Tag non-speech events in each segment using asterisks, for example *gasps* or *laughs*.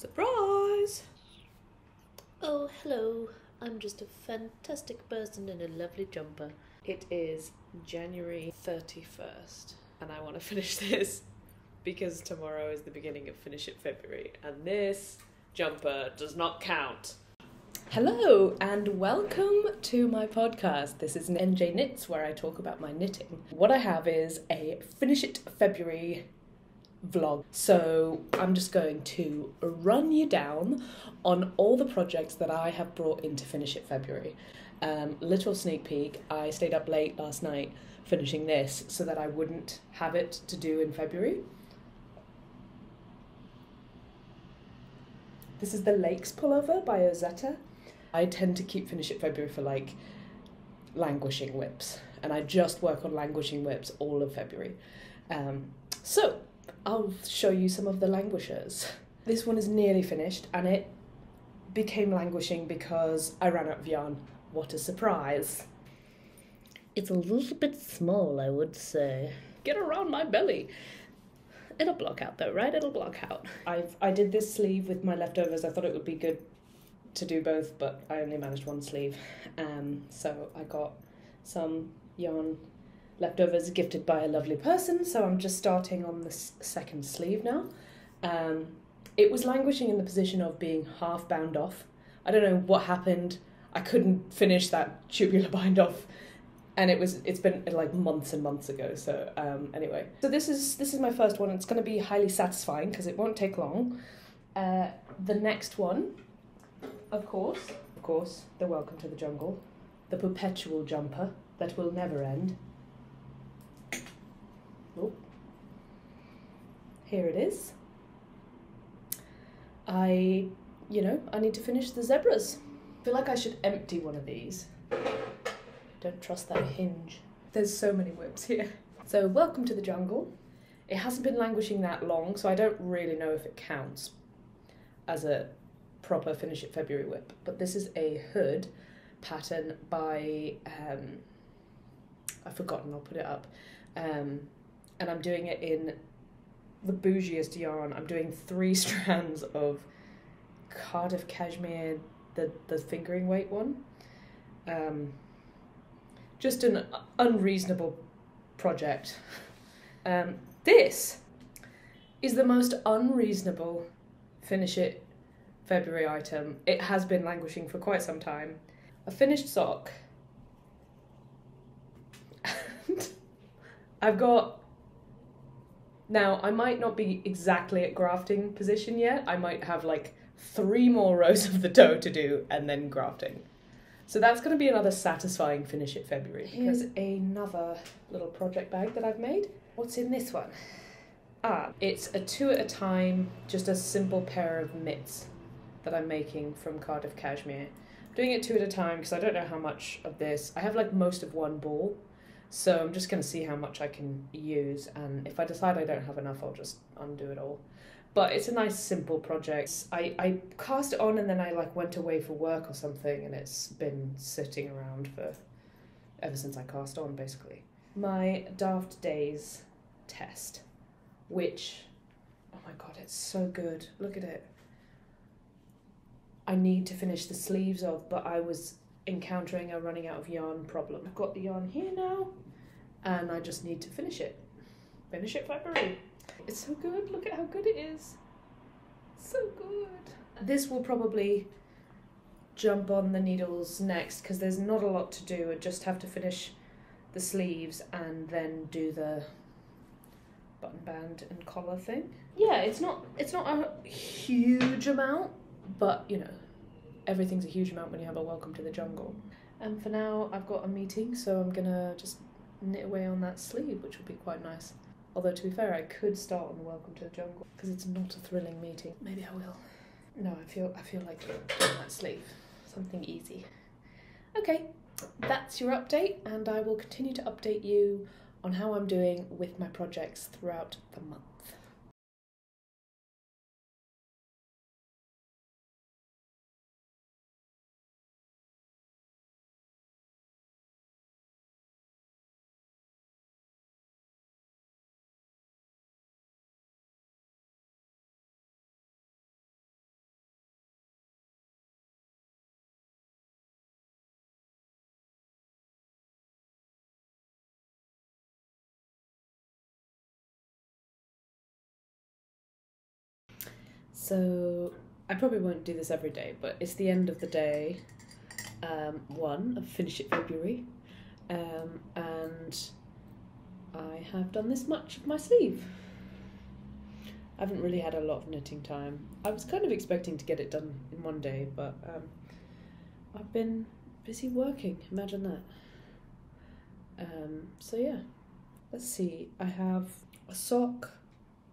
Surprise! Oh, hello. I'm just a fantastic person in a lovely jumper. It is January 31st, and I want to *laughs* finish this because tomorrow is the beginning of Finish It February, and this jumper does not count. Hello, and welcome to my podcast. This is an NJ Knits, where I talk about my knitting. What I have is a Finish It February vlog. So I'm just going to run you down on all the projects that I have brought in to finish it February. Um, little sneak peek, I stayed up late last night finishing this so that I wouldn't have it to do in February. This is the Lakes pullover by Ozetta. I tend to keep finish it February for like languishing WIPs, and I just work on languishing WIPs all of February. Um, so I'll show you some of the languishers. This one is nearly finished and it became languishing because I ran out of yarn. What a surprise. It's a little bit small, I would say. Get around my belly. It'll block out though, right? It'll block out. I've I did this sleeve with my leftovers. I thought it would be good to do both, but I only managed one sleeve. Um, so I got some yarn leftovers gifted by a lovely person, so I'm just starting on the second sleeve now. Um, it was languishing in the position of being half bound off. I don't know what happened. I couldn't finish that tubular *laughs* bind off, and it was it's been like months and months ago. So um, anyway, so this is this is my first one. It's going to be highly satisfying because it won't take long. Uh, the next one, of course, of course, the Welcome to the Jungle, the perpetual jumper that will never end. Oh. Here it is. I, you know, I need to finish the zebras. I feel like I should empty one of these. Don't trust that hinge. There's so many WIPs here. So, welcome to the jungle. It hasn't been languishing that long, so I don't really know if it counts as a proper finish it February WIP. But this is a hood pattern by um, I've forgotten. I'll put it up. Um, and I'm doing it in the bougiest yarn. I'm doing three *laughs* strands of Cardiff cashmere, the the fingering weight one. Um, just an unreasonable project. Um, this is the most unreasonable finish it February item. It has been languishing for quite some time. A finished sock. *laughs* I've got now, I might not be exactly at grafting position yet. I might have like three more rows of the dough to do and then grafting. So that's going to be another satisfying finish at February. Here's another little project bag that I've made. What's in this one? Ah, it's a two at a time, just a simple pair of mitts that I'm making from Cardiff Cashmere. I'm doing it two at a time because I don't know how much of this. I have like most of one ball, so I'm just going to see how much I can use, and if I decide I don't have enough, I'll just undo it all. But it's a nice simple project. I, I cast it on and then I like went away for work or something, and it's been sitting around for ever since I cast on, basically. My Daft Days test, which, oh my god, it's so good. Look at it. I need to finish the sleeves of, but I was encountering a running out of yarn problem. I've got the yarn here now and I just need to finish it. Finish it February. It's so good. Look at how good it is. So good. This will probably jump on the needles next because there's not a lot to do. I just have to finish the sleeves and then do the button band and collar thing. Yeah, it's not it's not a huge amount, but you know, everything's a huge amount when you have a welcome to the jungle. And for now, I've got a meeting, so I'm gonna just knit away on that sleeve, which will be quite nice. Although to be fair, I could start on the welcome to the jungle because it's not a thrilling meeting. Maybe I will. No, I feel I feel like doing that sleeve, something easy. Okay, that's your update, and I will continue to update you on how I'm doing with my projects throughout the month. So I probably won't do this every day, but it's the end of the day. Um, one of Finish It February, um, and I have done this much of my sleeve. I haven't really had a lot of knitting time. I was kind of expecting to get it done in one day, but um, I've been busy working. Imagine that. Um, so yeah, let's see. I have a sock,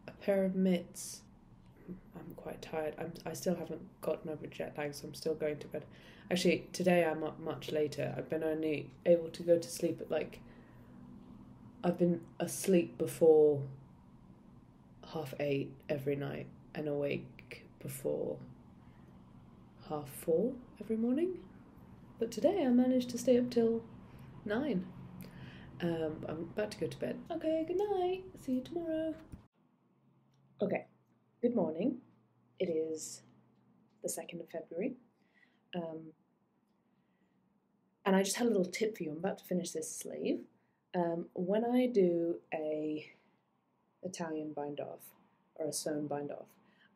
a pair of mitts. Quite tired. I'm. I still haven't gotten over jet lag, so I'm still going to bed. Actually, today I'm up much later. I've been only able to go to sleep at like. I've been asleep before half eight every night and awake before half four every morning. But today I managed to stay up till nine. Um, I'm about to go to bed. Okay, good night. See you tomorrow. Okay, good morning. It is the 2nd of February. Um, and I just had a little tip for you. I'm about to finish this sleeve. Um, when I do a Italian bind off or a sewn bind off,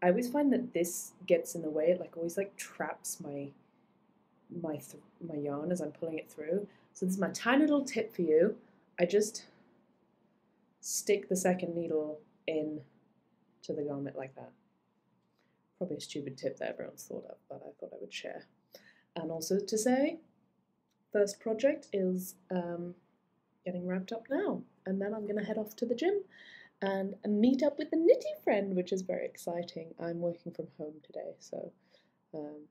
I always find that this gets in the way. It like always like traps my my my yarn as I'm pulling it through. So this is my tiny little tip for you. I just stick the second needle in to the garment like that. Probably a stupid tip that everyone's thought of, but I thought I would share. And also to say, first project is um, getting wrapped up now, and then I'm going to head off to the gym and meet up with a knitty friend, which is very exciting. I'm working from home today, so um,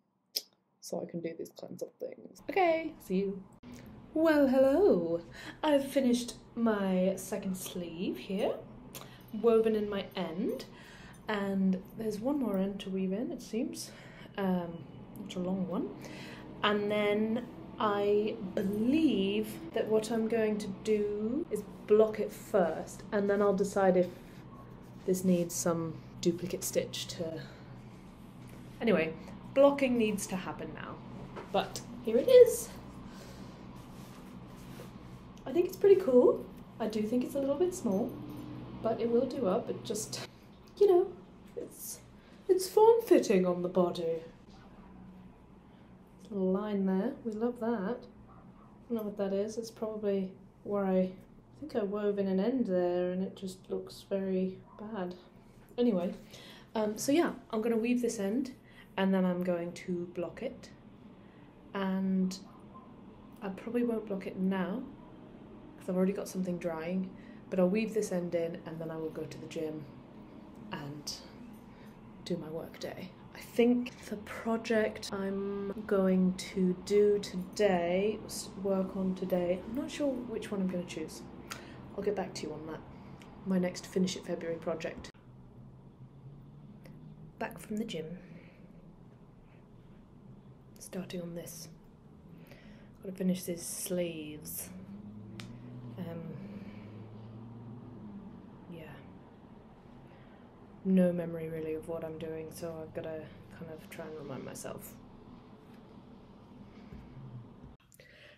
so I can do these kinds of things. Okay, see you. Well, hello. I've finished my second sleeve here, woven in my end, and there's one more end to weave in, it seems. Um, it's a long one. And then I believe that what I'm going to do is block it first, and then I'll decide if this needs some duplicate stitch to. Anyway, blocking needs to happen now. But here it is. I think it's pretty cool. I do think it's a little bit small, but it will do up. It just, you know, it's it's form fitting on the body. Little line there. We love that. I don't know what that is. It's probably where I, I think I wove in an end there, and it just looks very bad. Anyway, um, so yeah, I'm gonna weave this end, and then I'm going to block it, and I probably won't block it now because I've already got something drying, but I'll weave this end in, and then I will go to the gym and do my work day. I think the project I'm going to do today, work on today, I'm not sure which one I'm going to choose. I'll get back to you on that. My next Finish It February project. Back from the gym. Starting on this. Gotta finish these sleeves. Um, yeah no memory really of what I'm doing, so I've got to kind of try and remind myself.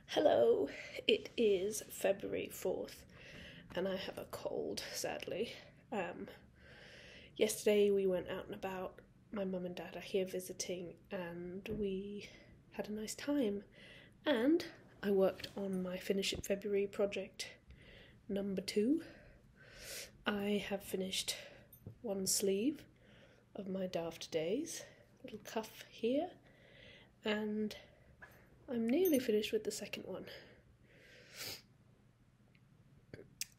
Hello, it is February 4th, and I have a cold, sadly. Um, yesterday we went out and about. My mum and dad are here visiting, and we had a nice time. And I worked on my Finish It February project number two. I have finished one sleeve of my daft days, little cuff here, and I'm nearly finished with the second one.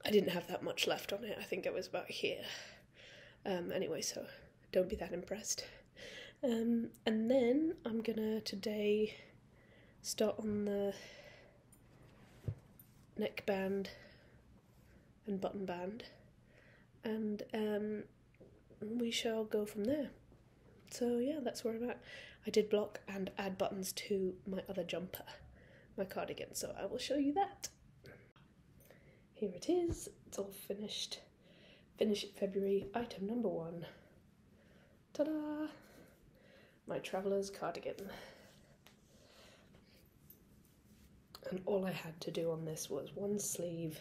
I didn't have that much left on it, I think it was about here. Um, anyway, so don't be that impressed. Um, and then I'm gonna today start on the neckband and button band and um, we shall go from there. So yeah, that's where I'm at. I did block and add buttons to my other jumper, my cardigan, so I will show you that. Here it is. It's all finished. Finish February. Item number one. Ta-da! My traveller's cardigan. And all I had to do on this was one sleeve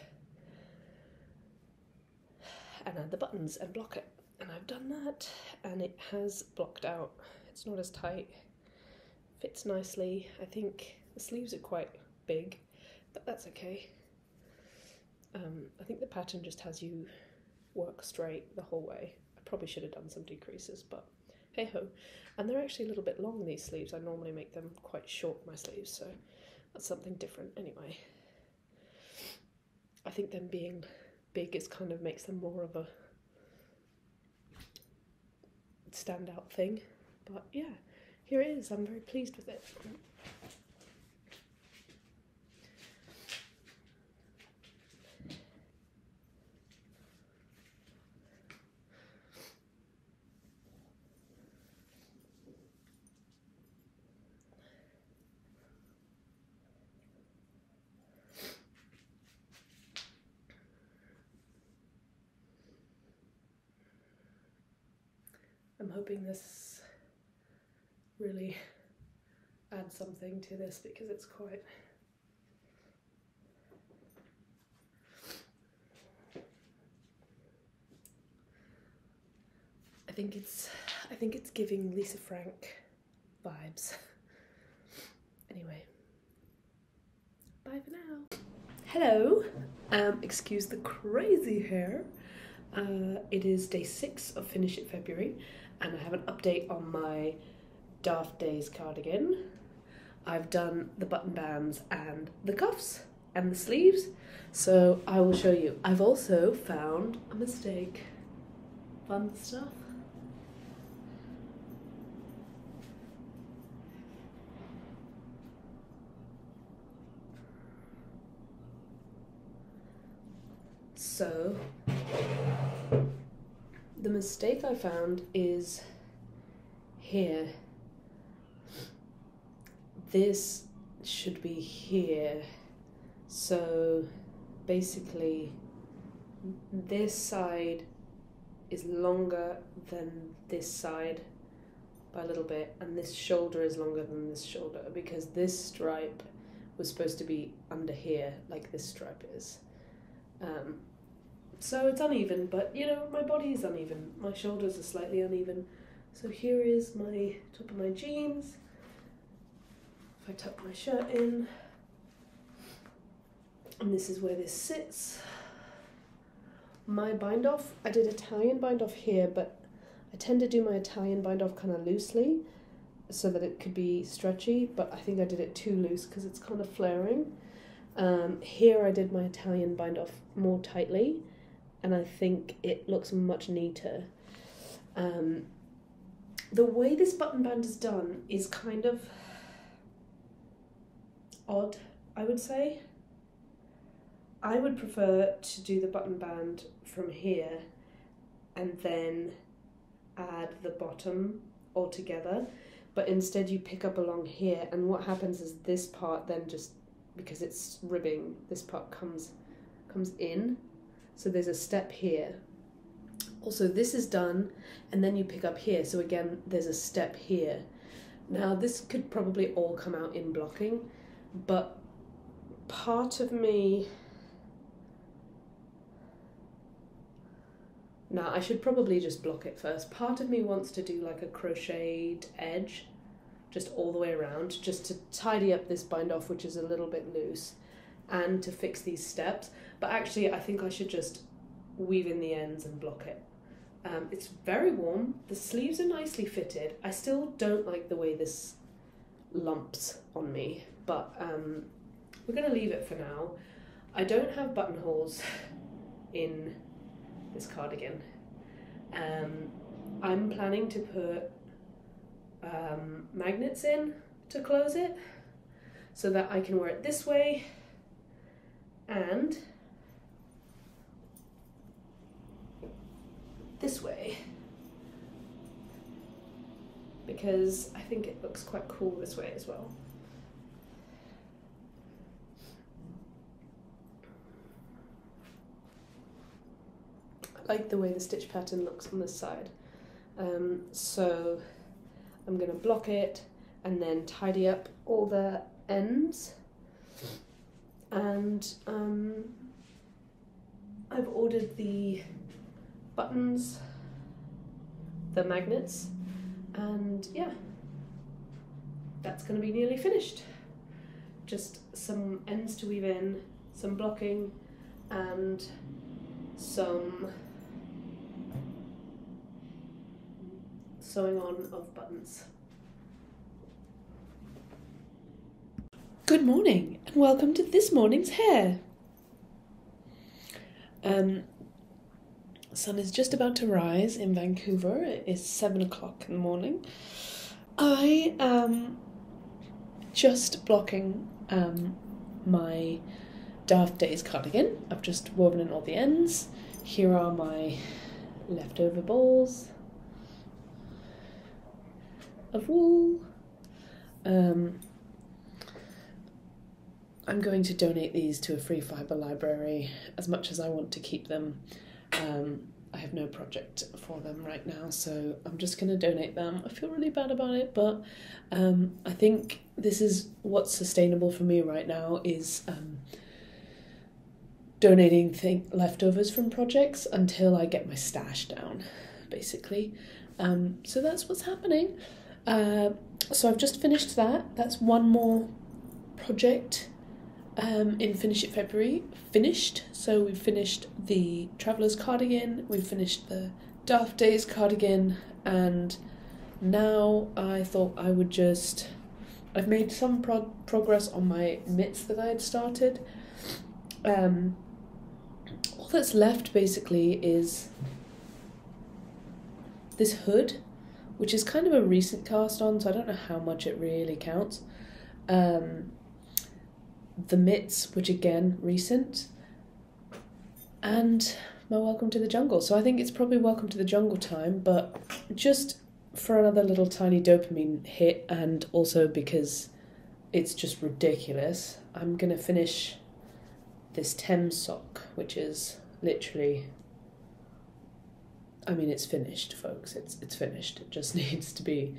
and add the buttons and block it. And I've done that and it has blocked out. It's not as tight, fits nicely. I think the sleeves are quite big, but that's okay. Um, I think the pattern just has you work straight the whole way. I probably should have done some decreases, but hey ho. And they're actually a little bit long, these sleeves. I normally make them quite short, my sleeves, so that's something different anyway. I think them being big is kind of makes them more of a standout thing. But yeah, here it is. I'm very pleased with it. I'm hoping this really *laughs* adds something to this because it's quite I think it's I think it's giving Lisa Frank vibes. *laughs* Anyway, bye for now. Hello. Um, excuse the crazy hair. Uh, it is day six of Finish It February, and I have an update on my Daft Days cardigan. I've done the button bands and the cuffs and the sleeves, so I will show you. I've also found a mistake. Fun stuff. So, the mistake I found is here. This should be here. So, basically, this side is longer than this side by a little bit, and this shoulder is longer than this shoulder because this stripe was supposed to be under here, like this stripe is. Um, so it's uneven, but you know, my body is uneven. My shoulders are slightly uneven. So here is my top of my jeans. If I tuck my shirt in, and this is where this sits. My bind off, I did Italian bind off here, but I tend to do my Italian bind off kind of loosely so that it could be stretchy, but I think I did it too loose because it's kind of flaring. Um, here I did my Italian bind off more tightly and I think it looks much neater. Um, the way this button band is done is kind of odd, I would say. I would prefer to do the button band from here and then add the bottom all together, but instead you pick up along here, and what happens is this part then just because it's ribbing, this part comes comes in so there's a step here. Also, this is done, and then you pick up here. So again, there's a step here. Now, this could probably all come out in blocking, but part of me. Now, I should probably just block it first. Part of me wants to do like a crocheted edge, just all the way around, just to tidy up this bind off, which is a little bit loose, and to fix these steps. But actually, I think I should just weave in the ends and block it. Um, it's very warm. The sleeves are nicely fitted. I still don't like the way this lumps on me, but um, we're going to leave it for now. I don't have buttonholes *laughs* in this cardigan. Um, I'm planning to put um, magnets in to close it so that I can wear it this way and this way because I think it looks quite cool this way as well. I like the way the stitch pattern looks on this side. Um, so I'm going to block it and then tidy up all the ends and um, I've ordered the buttons the magnets. And yeah, that's going to be nearly finished. Just some ends to weave in, some blocking, and some sewing on of buttons. Good morning, and welcome to this morning's hair. Um, sun is just about to rise in Vancouver. It is seven o'clock in the morning. I am just blocking um, my Daft Days cardigan. I've just woven in all the ends. Here are my leftover balls of wool. Um, I'm going to donate these to a free fibre library as much as I want to keep them. Um, I have no project for them right now, so I'm just going to donate them. I feel really bad about it, but um, I think this is what's sustainable for me right now is um, donating leftovers from projects until I get my stash down, basically. Um, so that's what's happening. Uh, so I've just finished that. That's one more project um, in Finish It February. Finished. So we've finished the Traveller's cardigan, we've finished the Daft Days cardigan, and now I thought I would just. I've made some pro- progress on my mitts that I had started. Um, all that's left basically is this hood, which is kind of a recent cast on, so I don't know how much it really counts. Um, the mitts, which again recent, and my Welcome to the Jungle. So I think it's probably Welcome to the Jungle time, but just for another little tiny dopamine hit, and also because it's just ridiculous, I'm gonna finish this Thames sock, which is literally. I mean, it's finished, folks. It's it's finished. It just *laughs* needs to be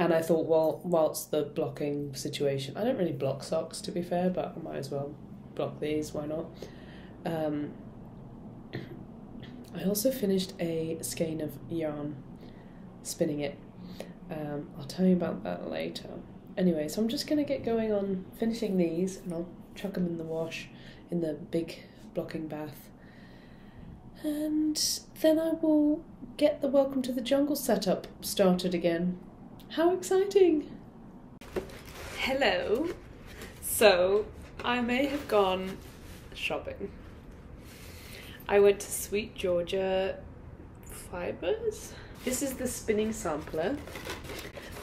and I thought, well, whilst the blocking situation, I don't really block socks to be fair, but I might as well block these. Why not? Um, I also finished a skein of yarn, spinning it. Um, I'll tell you about that later. Anyway, so I'm just gonna get going on finishing these, and I'll chuck them in the wash in the big blocking bath. And then I will get the Welcome to the Jungle setup started again. How exciting! Hello. So, I may have gone shopping. I went to Sweet Georgia Fibers. This is the spinning sampler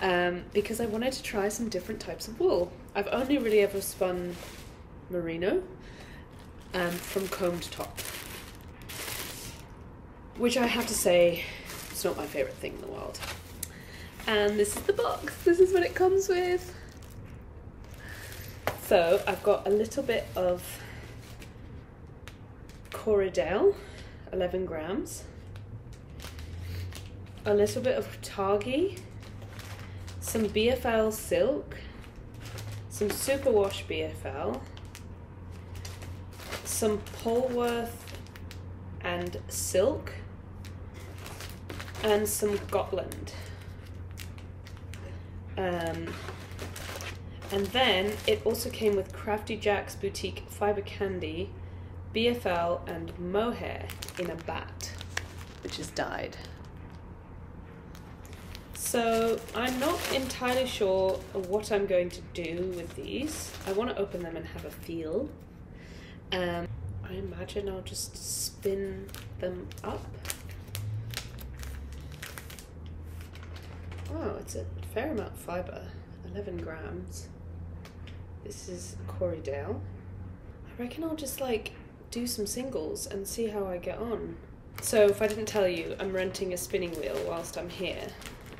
um, because I wanted to try some different types of wool. I've only really ever spun merino um, from combed top, which I have to say, it's not my favourite thing in the world. And this is the box. This is what it comes with. So I've got a little bit of Corriedale, 11 grams. A little bit of Targhee, some BFL silk, some superwash BFL, some Polworth and silk, and some Gotland. Um, and then it also came with Crafty Jack's Boutique Fiber Candy, BFL, and mohair in a bat, which is dyed. So I'm not entirely sure what I'm going to do with these. I want to open them and have a feel. Um, I imagine I'll just spin them up. Oh, it's a fair amount of fibre, 11 grams. This is Corriedale. I reckon I'll just like do some singles and see how I get on. So, if I didn't tell you, I'm renting a spinning wheel whilst I'm here,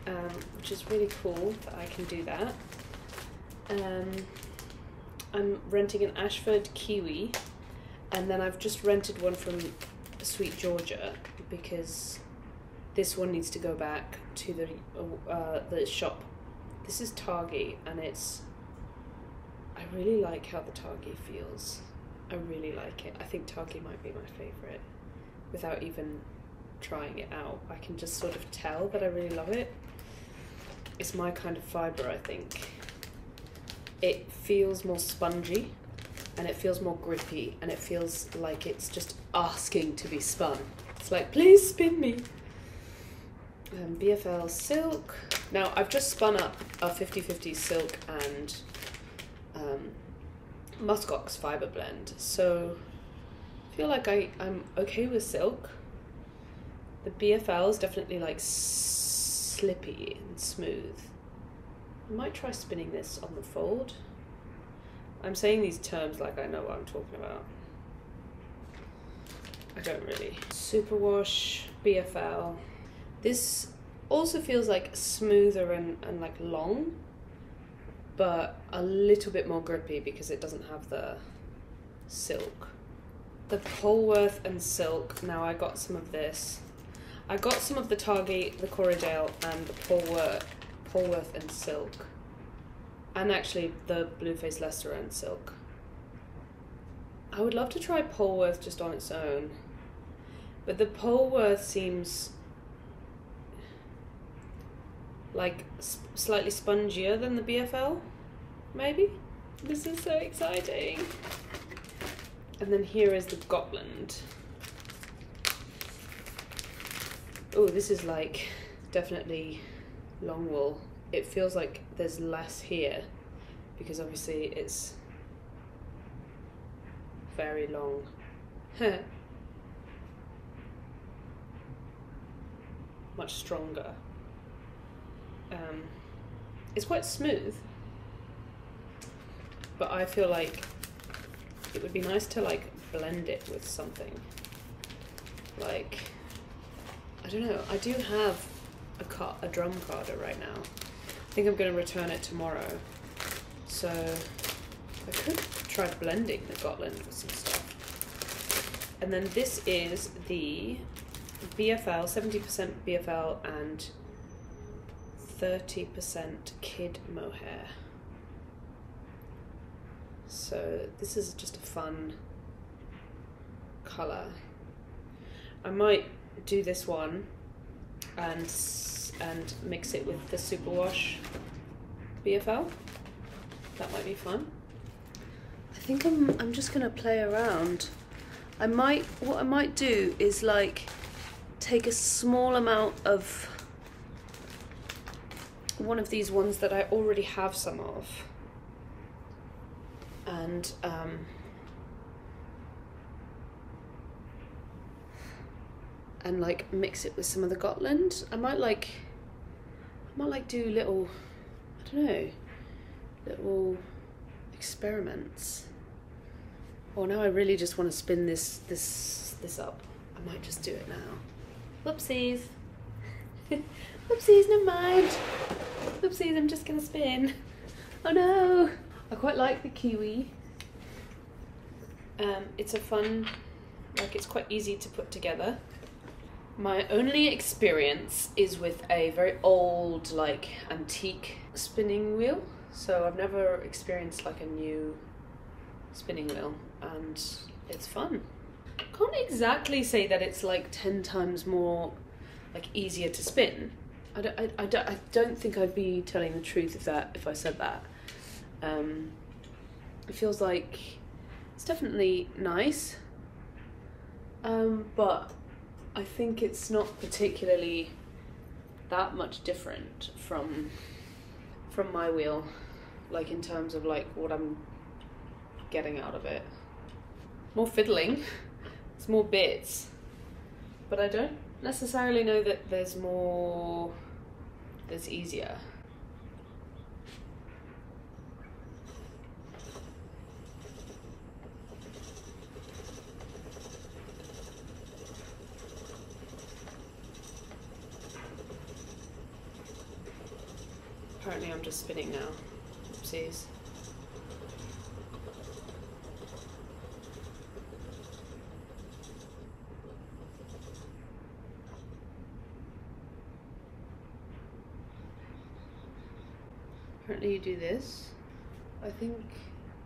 um, which is really cool that I can do that. Um, I'm renting an Ashford Kiwi, and then I've just rented one from Sweet Georgia because this one needs to go back to the uh, the shop. This is Targhee, and it's. I really like how the Targhee feels. I really like it. I think Targhee might be my favorite, without even trying it out. I can just sort of tell that I really love it. It's my kind of fibre, I think. It feels more spongy and it feels more grippy and it feels like it's just asking to be spun. It's like, please spin me. Um, BFL silk. Now, I've just spun up a 50 50 silk and um, muskox fibre blend, so I feel like I, I'm okay with silk. The BFL is definitely like slippy and smooth. I might try spinning this on the fold. I'm saying these terms like I know what I'm talking about. I don't really. Superwash, BFL. This also feels like smoother and, and like long, but a little bit more grippy because it doesn't have the silk. The Polworth and silk. Now I got some of this. I got some of the Targhee, the Corriedale, and the Polworth, Polworth and silk, and actually the Blueface Leicester and silk. I would love to try Polworth just on its own, but the Polworth seems like sp- slightly spongier than the BFL, maybe. This is so exciting. And then here is the Gotland. Oh, this is like definitely long wool. It feels like there's less here because obviously it's very long. *laughs* Much stronger. Um, it's quite smooth, but I feel like it would be nice to like blend it with something. Like, I don't know. I do have a car, a drum carder right now. I think I'm going to return it tomorrow. So I could try blending the Gotland with some stuff. And then this is the BFL, 70% BFL and 30% kid mohair. So this is just a fun colour. I might do this one and and mix it with the superwash BFL. That might be fun. I think I'm I'm just gonna play around. I might what I might do is like take a small amount of one of these ones that I already have some of and um, and like mix it with some of the Gotland. I might like I might like do little I don't know little experiments. Oh now I really just want to spin this this this up. I might just do it now. Whoopsies. *laughs* Whoopsies, never mind. Oopsies, I'm just gonna spin. Oh no! I quite like the kiwi. Um, it's a fun, like it's quite easy to put together. My only experience is with a very old, like antique spinning wheel. So I've never experienced like a new spinning wheel, and it's fun. I can't exactly say that it's like ten times more, like easier to spin. I don't, I, I don't, I don't think I'd be telling the truth if that if I said that. Um, it feels like it's definitely nice, um, but I think it's not particularly that much different from from my wheel, like in terms of like what I'm getting out of it. More fiddling, it's more bits, but I don't necessarily know that there's more that's easier. Apparently, I'm just spinning now. Oopsies. Apparently, you do this. I think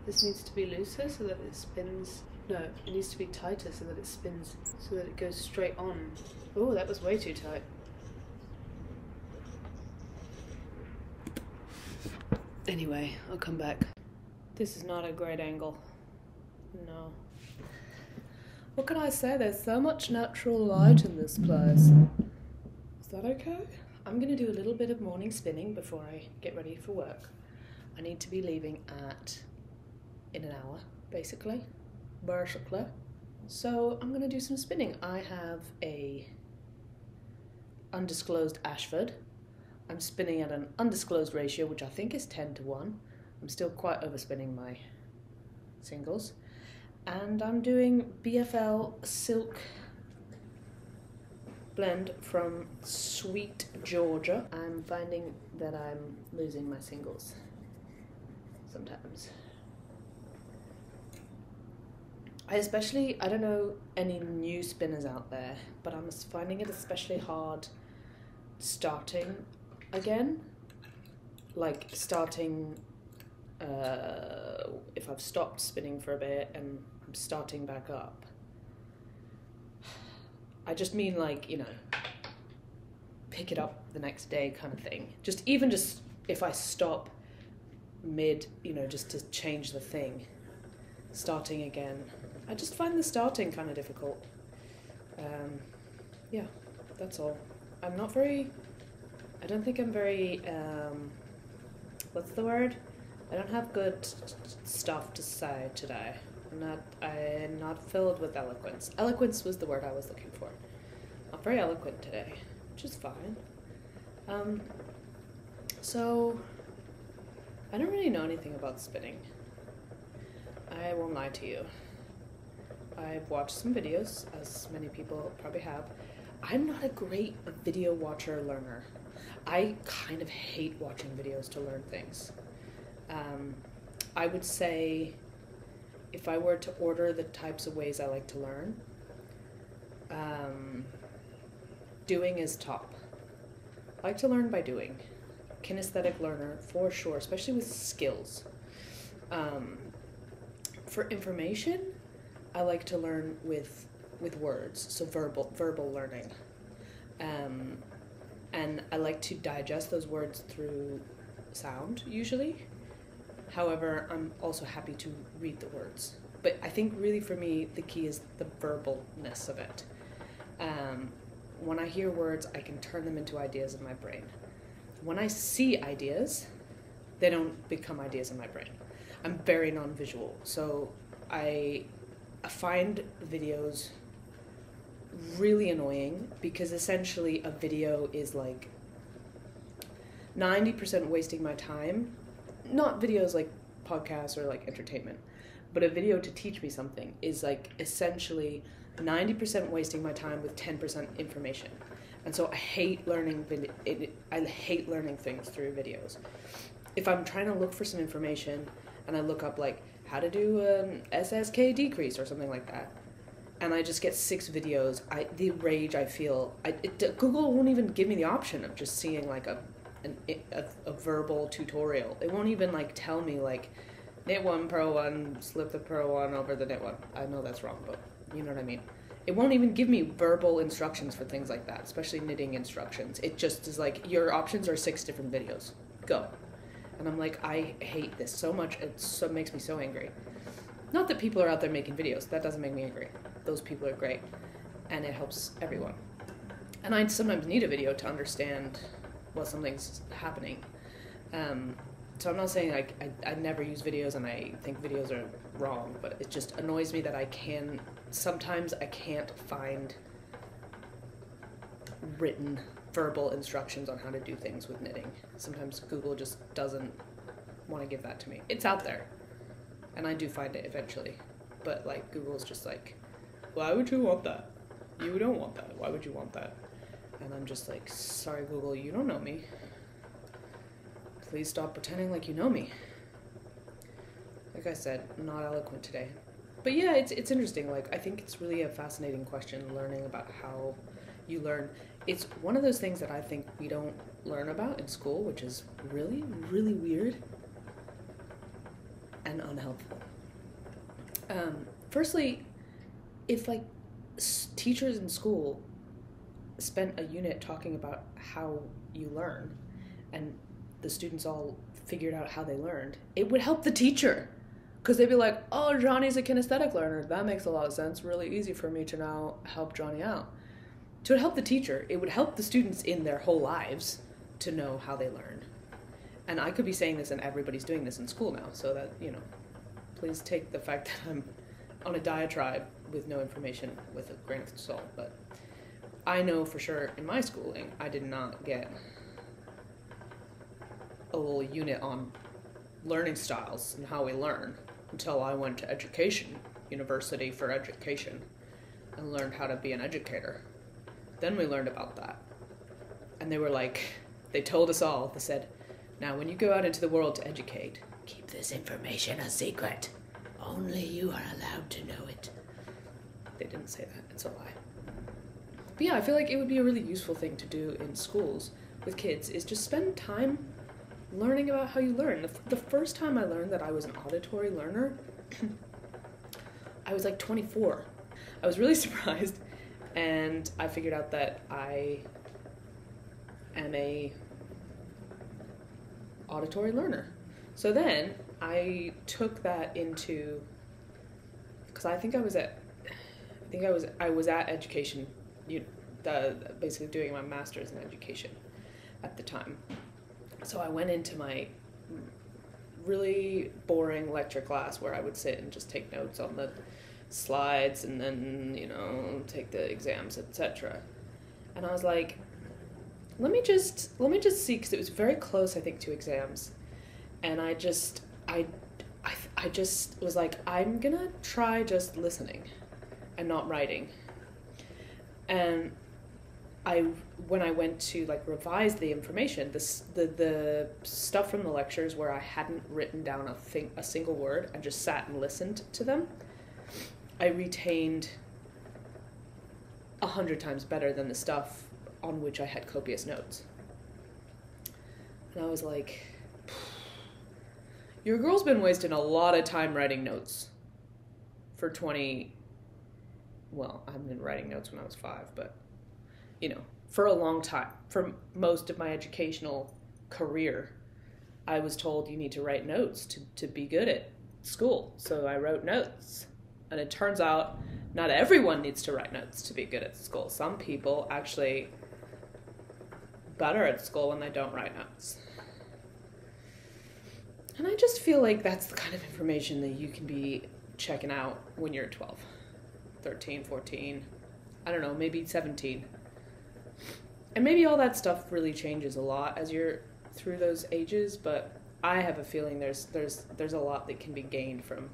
this needs to be looser so that it spins No, it needs to be tighter so that it spins, so that it goes straight on. Oh, that was way too tight. Anyway, I'll come back. This is not a great angle. No. What can I say? There's so much natural light in this place. Is that okay? I'm gonna do a little bit of morning spinning before I get ready for work. I need to be leaving at in an hour, basically. Basically. So I'm gonna do some spinning. I have a undisclosed Ashford. I'm spinning at an undisclosed ratio, which I think is 10 to 1. I'm still quite overspinning my singles. And I'm doing BFL Silk blend from Sweet Georgia. I'm finding that I'm losing my singles sometimes. I especially, I don't know any new spinners out there, but I'm finding it especially hard starting again. Like starting, uh, if I've stopped spinning for a bit and I'm starting back up. I just mean like, you know, pick it up the next day kind of thing. Just even just if I stop mid, you know, just to change the thing, starting again. I just find the starting kind of difficult. Um, yeah, that's all. I'm not very. I don't think I'm very. Um, what's the word? I don't have good stuff to say today. Not. I'm not filled with eloquence. Eloquence was the word I was looking for. Not very eloquent today, which is fine. Um, so, I don't really know anything about spinning. I won't lie to you. I've watched some videos, as many people probably have. I'm not a great video watcher learner. I kind of hate watching videos to learn things. Um, I would say if I were to order the types of ways I like to learn, um, doing is top. I like to learn by doing. Kinesthetic learner for sure, especially with skills. Um, for information, I like to learn with with words, so verbal verbal learning. Um, and I like to digest those words through sound usually. However, I'm also happy to read the words. But I think really for me the key is the verbalness of it. Um, when I hear words, I can turn them into ideas in my brain. When I see ideas, they don't become ideas in my brain. I'm very non-visual, so I I find videos really annoying because essentially a video is like 90% wasting my time. Not videos like podcasts or like entertainment, but a video to teach me something is like essentially 90% wasting my time with 10% information. And so I hate learning I hate learning things through videos. If I'm trying to look for some information and I look up like how to do an SSK decrease or something like that, and I just get six videos, I the rage I feel. I, it, Google won't even give me the option of just seeing like a, an, a a verbal tutorial. It won't even like tell me like knit one, purl one, slip the purl one over the knit one. I know that's wrong, but you know what I mean. It won't even give me verbal instructions for things like that, especially knitting instructions. It just is like your options are six different videos. Go. And I'm like, I hate this so much. It so makes me so angry. Not that people are out there making videos. That doesn't make me angry. Those people are great, and it helps everyone. And I sometimes need a video to understand what something's happening. Um, so I'm not saying like I, I never use videos and I think videos are wrong, but it just annoys me that I can sometimes I can't find written verbal instructions on how to do things with knitting. Sometimes Google just doesn't want to give that to me. It's out there. And I do find it eventually. But like Google's just like, why would you want that? You don't want that. Why would you want that? And I'm just like, sorry Google, you don't know me. Please stop pretending like you know me. Like I said, not eloquent today. But yeah, it's it's interesting. Like I think it's really a fascinating question learning about how you learn. It's one of those things that I think we don't learn about in school, which is really really weird and unhelpful. Um, firstly, if like teachers in school spent a unit talking about how you learn and the students all figured out how they learned, it would help the teacher. Because they'd be like, oh, Johnny's a kinesthetic learner. That makes a lot of sense. Really easy for me to now help Johnny out. Would help the teacher. It would help the students in their whole lives to know how they learn. And I could be saying this and everybody's doing this in school now. So that, you know, please take the fact that I'm on a diatribe with no information with a grain of salt. But I know for sure in my schooling, I did not get a little unit on learning styles and how we learn until I went to education, University for Education, and learned how to be an educator. Then we learned about that. And they were like, they told us all, they said, now when you go out into the world to educate, keep this information a secret. Only you are allowed to know it. They didn't say that, it's a lie. But yeah, I feel like it would be a really useful thing to do in schools with kids is just spend time learning about how you learn. The, the first time I learned that I was an auditory learner, *clears throat* I was like 24. I was really *laughs* surprised, and I figured out that I am a auditory learner. So then I took that into because I think I was at I think I was I was at education, you the basically doing my master's in education at the time. So I went into my really boring lecture class where I would sit and just take notes on the slides and then, you know, take the exams, etc. And I was like, let me just let me just see because it was very close, I think, to exams, and I just I, I I just was like, I'm gonna try just listening, and not writing. And I when I went to like revise the information, this the the stuff from the lectures where I hadn't written down a thing a single word and just sat and listened to them, I retained a hundred times better than the stuff on which I had copious notes. And I was like, your girl's been wasting a lot of time writing notes for 20. Well, I've been writing notes when I was five, but you know, for a long time, for most of my educational career, I was told you need to write notes to, to be good at school. So I wrote notes. And it turns out not everyone needs to write notes to be good at school. Some people actually better at school when they don't write notes. And I just feel like that's the kind of information that you can be checking out when you're 12, 13, 14, I don't know, maybe 17. And maybe all that stuff really changes a lot as you're through those ages, but I have a feeling there's there's there's a lot that can be gained from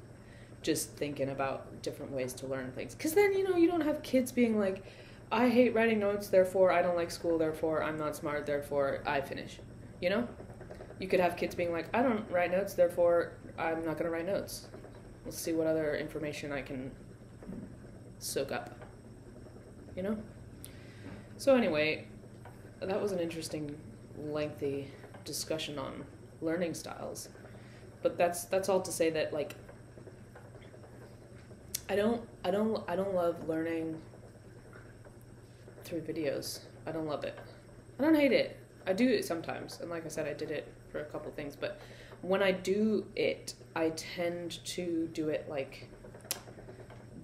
just thinking about different ways to learn things. Cuz then, you know, you don't have kids being like I hate writing notes, therefore I don't like school, therefore I'm not smart, therefore I finish. You know? You could have kids being like, I don't write notes, therefore I'm not going to write notes. Let's see what other information I can soak up. You know? So, anyway, that was an interesting, lengthy discussion on learning styles. But that's that's all to say that like I don't I don't I don't love learning through videos. I don't love it. I don't hate it. I do it sometimes, and like I said, I did it for a couple things. But when I do it, I tend to do it like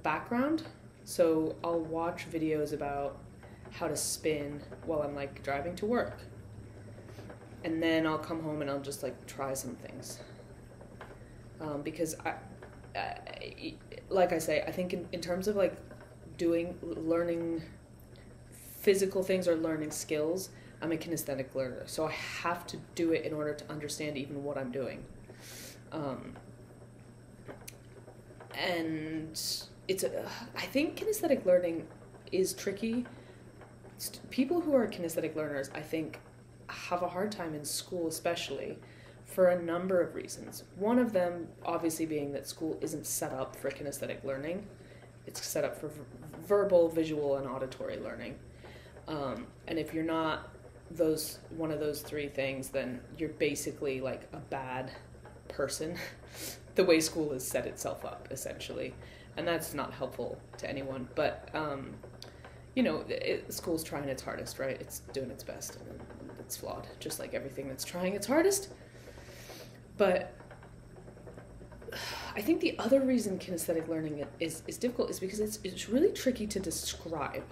background. So I'll watch videos about how to spin while I'm like driving to work, and then I'll come home and I'll just like try some things. Um, because I, I, like I say, I think in, in terms of like doing learning physical things or learning skills, I'm a kinesthetic learner, so I have to do it in order to understand even what I'm doing. Um, and it's a, I think kinesthetic learning is tricky. People who are kinesthetic learners, I think, have a hard time in school, especially for a number of reasons. One of them, obviously, being that school isn't set up for kinesthetic learning. It's set up for verbal, visual, and auditory learning. Um, and if you're not those one of those three things, then you're basically like a bad person. *laughs* the way school has set itself up, essentially, and that's not helpful to anyone. But um, you know, it, school's trying its hardest, right? It's doing its best, and it's flawed, just like everything that's trying its hardest. But *sighs* I think the other reason kinesthetic learning is, is difficult is because it's, it's really tricky to describe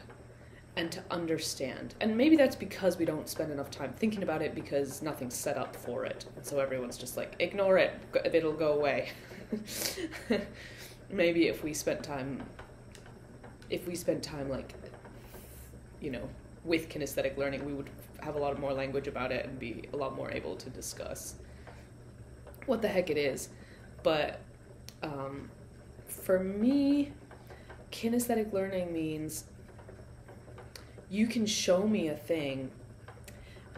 and to understand. And maybe that's because we don't spend enough time thinking about it because nothing's set up for it. And so everyone's just like, ignore it, it'll go away. *laughs* maybe if we spent time, if we spent time like, you know, with kinesthetic learning, we would have a lot more language about it and be a lot more able to discuss what the heck it is. But um, for me, kinesthetic learning means you can show me a thing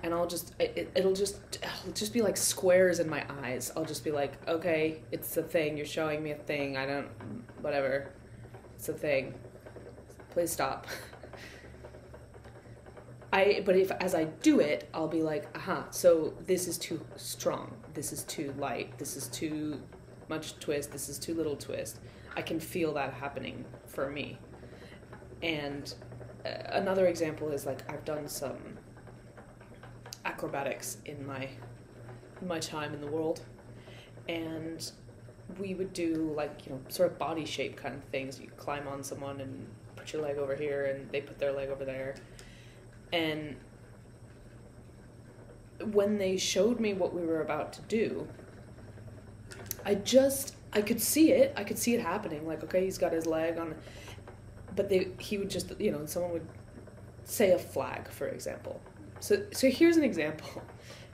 and I'll just it, it'll just it'll just be like squares in my eyes. I'll just be like, "Okay, it's a thing. You're showing me a thing. I don't whatever. It's a thing. Please stop." *laughs* I but if as I do it, I'll be like, "Aha, so this is too strong. This is too light. This is too much twist. This is too little twist." I can feel that happening for me. And uh, another example is like I've done some acrobatics in my my time in the world, and we would do like you know sort of body shape kind of things. You climb on someone and put your leg over here, and they put their leg over there, and when they showed me what we were about to do, I just I could see it. I could see it happening. Like okay, he's got his leg on, but they he would just you know someone would say a flag for example. So so here's an example.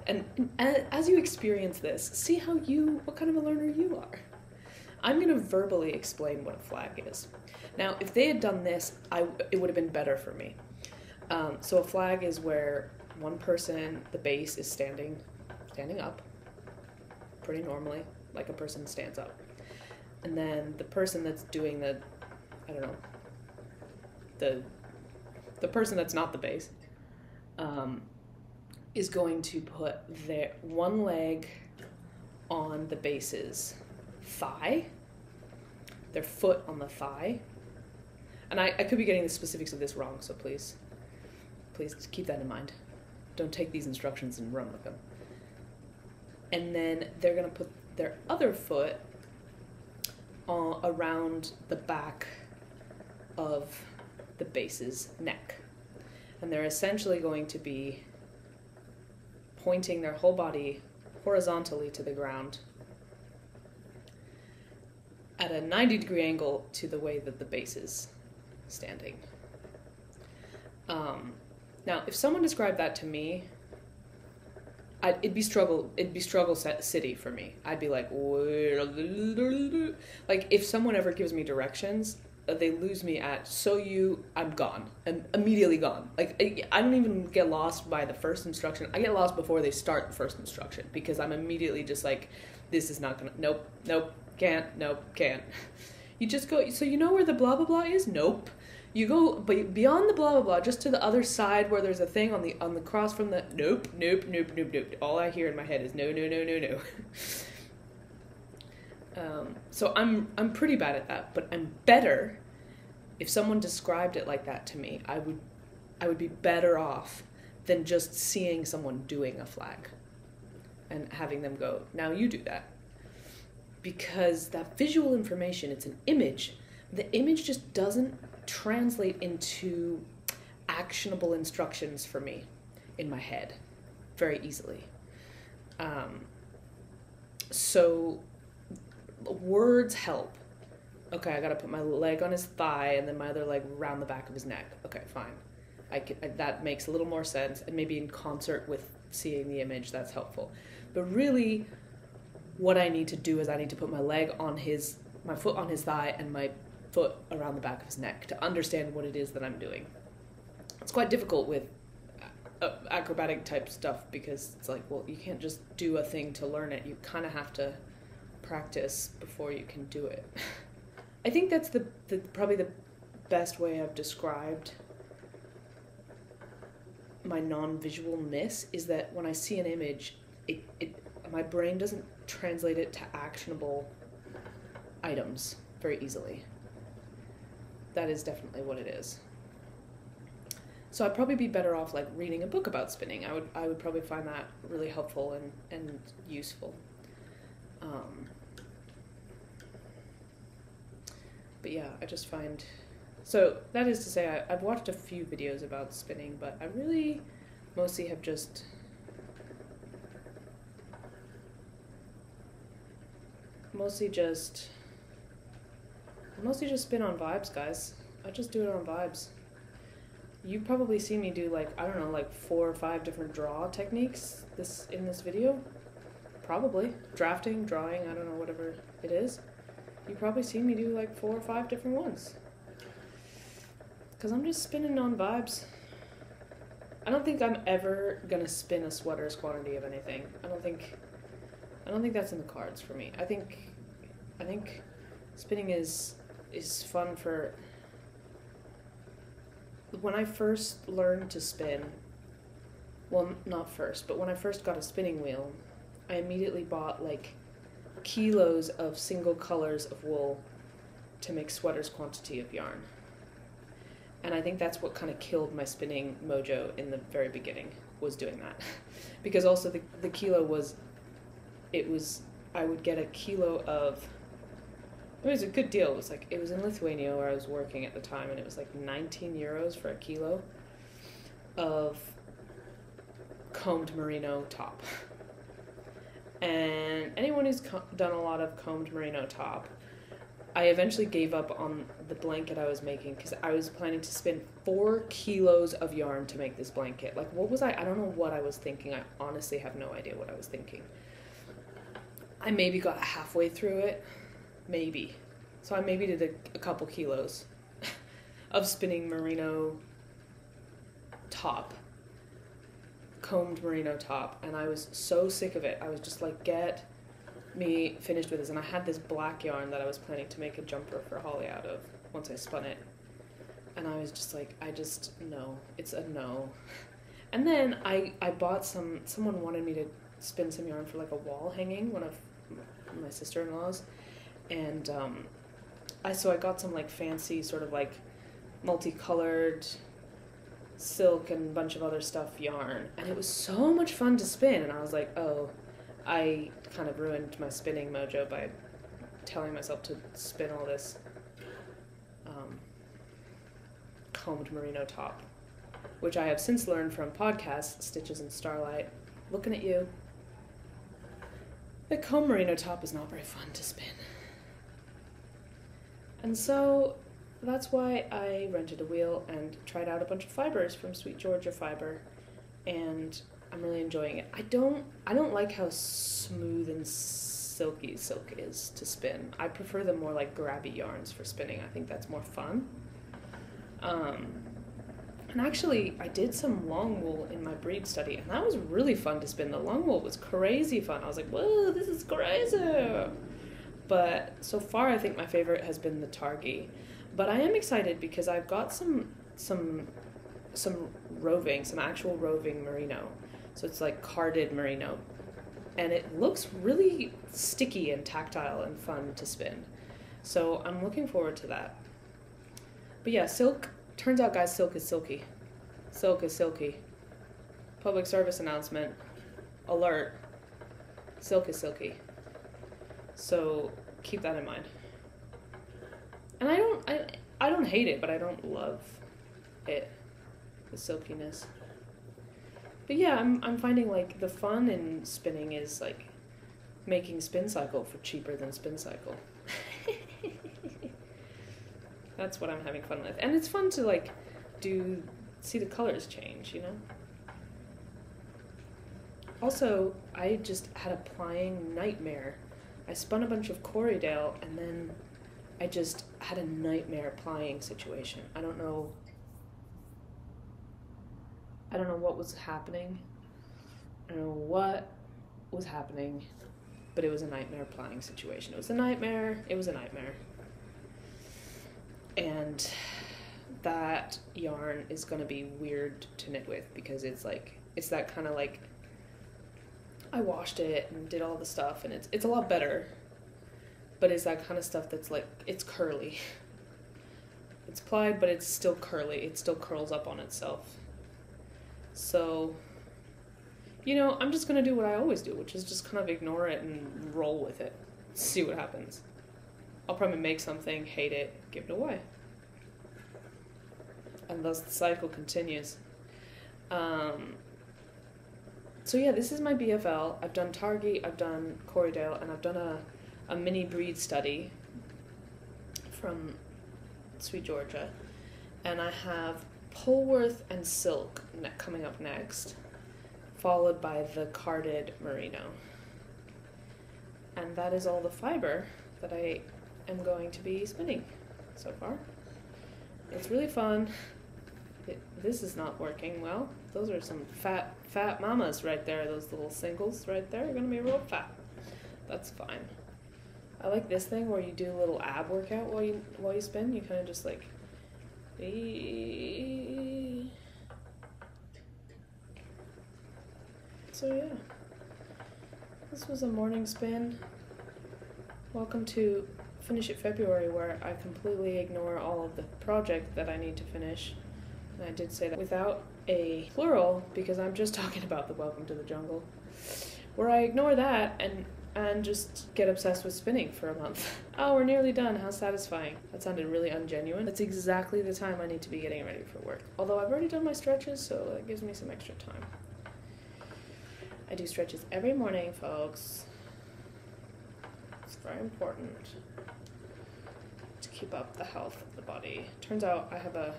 And, as you experience this, see how you what kind of a learner you are. I'm going to verbally explain what a flag is. Now, if they had done this, I it would have been better for me. Um, so a flag is where one person, the base, is standing, standing up, pretty normally, like a person stands up, and then the person that's doing the, I don't know, the, the person that's not the base, um, is going to put their one leg on the base's thigh, their foot on the thigh. And I, I could be getting the specifics of this wrong, so please, please keep that in mind. Don't take these instructions and run with them. And then they're going to put their other foot uh, around the back of the base's neck. And they're essentially going to be pointing their whole body horizontally to the ground at a 90 degree angle to the way that the base is standing. Um, now, if someone described that to me, I'd, it'd be struggle. It'd be struggle city for me. I'd be like, like if someone ever gives me directions, they lose me at so you i'm gone. I'm immediately gone. Like I, I don't even get lost by the first instruction. I get lost before they start the first instruction because i'm immediately just like this is not gonna nope nope can't nope can't. *laughs* You just go so you know where the blah blah blah is? Nope. You go but beyond the blah blah blah just to the other side where there's a thing on the on the cross from the nope nope nope nope nope. All i hear in my head is no no no no no *laughs* Um, so I'm I'm pretty bad at that, but I'm better. If someone described it like that to me, I would I would be better off than just seeing someone doing a flag and having them go, now you do that. Because that visual information, it's an image. The image just doesn't translate into actionable instructions for me in my head very easily. Um, so words help. Okay, I gotta put my leg on his thigh and then my other leg around the back of his neck. Okay, fine. I can, that makes a little more sense, and maybe in concert with seeing the image, that's helpful. But really, what I need to do is I need to put my leg on his, my foot on his thigh, and my foot around the back of his neck to understand what it is that I'm doing. It's quite difficult with uh, acrobatic type stuff because it's like, well, you can't just do a thing to learn it. You kind of have to practice before you can do it. I think that's the, the probably the best way I've described my non-visualness is that when I see an image, it, it my brain doesn't translate it to actionable items very easily. that is definitely what it is. So I'd probably be better off like reading a book about spinning. I would I would probably find that really helpful and and useful. Um, but yeah, I just find so that is to say I, I've watched a few videos about spinning, but I really mostly have just mostly just mostly just spin on vibes, guys. I just do it on vibes. You probably see me do like I don't know, like four or five different draw techniques this in this video. Probably drafting, drawing, I don't know, whatever it is. You probably see me do like four or five different ones. Cause I'm just spinning on vibes. I don't think I'm ever gonna spin a sweater's quantity of anything. I don't think I don't think that's in the cards for me. I think I think spinning is is fun for when I first learned to spin well not first, but when I first got a spinning wheel, I immediately bought like kilos of single colors of wool to make sweaters quantity of yarn. And I think that's what kind of killed my spinning mojo in the very beginning was doing that. *laughs* because also the the kilo was it was I would get a kilo of it was a good deal. It was like it was in Lithuania where I was working at the time, and it was like 19 euros for a kilo of combed merino top. *laughs* And anyone who's co- done a lot of combed merino top, I eventually gave up on the blanket I was making because I was planning to spend four kilos of yarn to make this blanket. Like, what was I? I don't know what I was thinking. I honestly have no idea what I was thinking. I maybe got halfway through it maybe. So I maybe did a, a couple kilos *laughs* of spinning merino top, combed merino top, and I was so sick of it. I was just like, get me finished with this. And I had this black yarn that I was planning to make a jumper for Holly out of once I spun it. And I was just like, I just, no, it's a no. *laughs* And then I, I bought some, someone wanted me to spin some yarn for like a wall hanging, one of my sister in law's and um, I so I got some like fancy sort of like multicolored silk and a bunch of other stuff yarn, and it was so much fun to spin. And I was like, oh, I kind of ruined my spinning mojo by telling myself to spin all this um, combed merino top, which I have since learned from podcasts, Stitches and Starlight. Looking at you. The comb merino top is not very fun to spin. And so that's why I rented a wheel and tried out a bunch of fibers from Sweet Georgia Fiber, and I'm really enjoying it. I don't I don't like how smooth and silky silk is to spin. I prefer the more like grabby yarns for spinning. I think that's more fun. Um, and actually, I did some long wool in my breed study, and that was really fun to spin. The long wool was crazy fun. I was like, "Whoa, this is crazy!" But so far, I think my favorite has been the Targhee. But I am excited because I've got some some some roving, some actual roving merino. So it's like carded merino, and it looks really sticky and tactile and fun to spin. So I'm looking forward to that. But yeah, silk. Turns out, guys, silk is silky. Silk is silky. Public service announcement. Alert. Silk is silky. So keep that in mind. And I don't I, I don't hate it, but I don't love it. The silkiness. But yeah, I'm I'm finding like the fun in spinning is like making spin cycle for cheaper than spin cycle. *laughs* That's what I'm having fun with. And it's fun to like do see the colors change, you know? Also, I just had a plying nightmare I spun a bunch of Corriedale and then I just had a nightmare plying situation. I don't know. I don't know what was happening. I don't know what was happening, but it was a nightmare plying situation. It was a nightmare. It was a nightmare. And that yarn is going to be weird to knit with because it's like it's that kind of like I washed it and did all the stuff, and it's it's a lot better. But it's that kind of stuff that's like it's curly. *laughs* It's plied, but it's still curly. It still curls up on itself. So, you know, I'm just gonna do what I always do, which is just kind of ignore it and roll with it. See what happens. I'll probably make something, hate it, give it away. And thus the cycle continues. Um, so yeah, this is my BFL. I've done Targhee, I've done Corriedale, and I've done a, a mini breed study from Sweet Georgia. And I have Polworth and Silk coming up next, followed by the carded Merino. And that is all the fiber that I am going to be spinning so far. It's really fun. It, this is not working well. Those are some fat, fat mamas right there. Those little singles right there are gonna be real fat. That's fine. I like this thing where you do a little ab workout while you while you spin. You kind of just like. So yeah, this was a morning spin. Welcome to Finish It February, where I completely ignore all of the project that I need to finish. And I did say that without a plural because I'm just talking about the Welcome to the Jungle, where I ignore that and and just get obsessed with spinning for a month. *laughs* Oh, we're nearly done. How satisfying. That sounded really ungenuine. That's exactly the time I need to be getting ready for work. Although I've already done my stretches, so that gives me some extra time. I do stretches every morning, folks. It's very important to keep up the health of the body. Turns out I have a,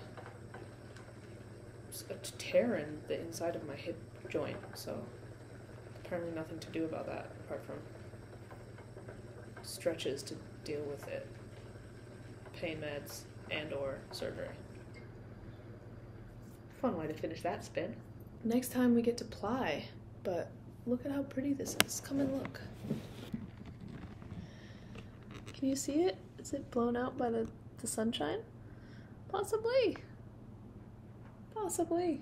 a tear in the inside of my hip joint, so apparently nothing to do about that apart from stretches to deal with it. Pain meds and or surgery. Fun way to finish that spin. Next time we get to ply but look at how pretty this is. Come and look. Can you see it? Is it blown out by the, the sunshine? Possibly. Possibly.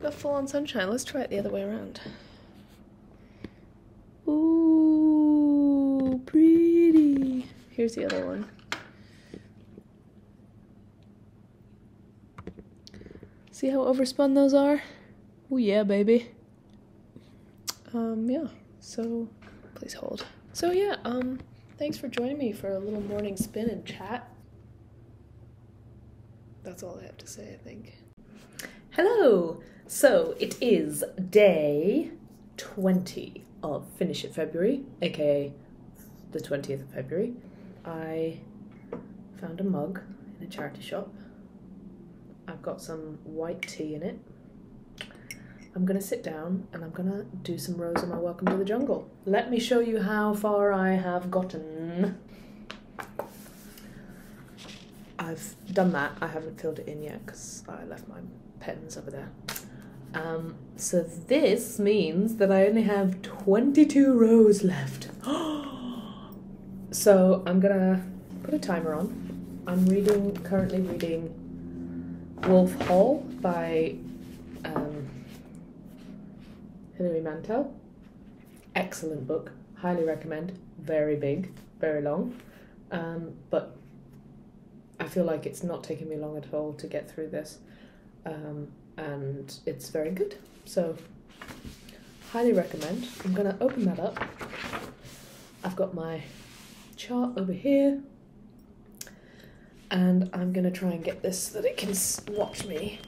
Got full on sunshine. Let's try it the other way around. Ooh, pretty. Here's the other one. See how overspun those are? Oh yeah, baby. Um, yeah. So, please hold. So yeah, um, thanks for joining me for a little morning spin and chat. That's all I have to say, I think. Hello! So it is day 20 of Finish It February, aka the 20th of February. I found a mug in a charity shop. I've got some white tea in it. I'm gonna sit down and I'm gonna do some rows of my Welcome to the Jungle. Let me show you how far I have gotten. I've done that. I haven't filled it in yet because I left my pens over there. Um, so this means that I only have 22 rows left. *gasps* so I'm gonna put a timer on. I'm reading, currently reading Wolf Hall by um, Hilary Mantel. Excellent book, highly recommend. Very big, very long, um, but I feel like it's not taking me long at all to get through this. Um, and it's very good. So, highly recommend. I'm to open that up. I've got my chart over here, and I'm to try and get this so that it can watch me.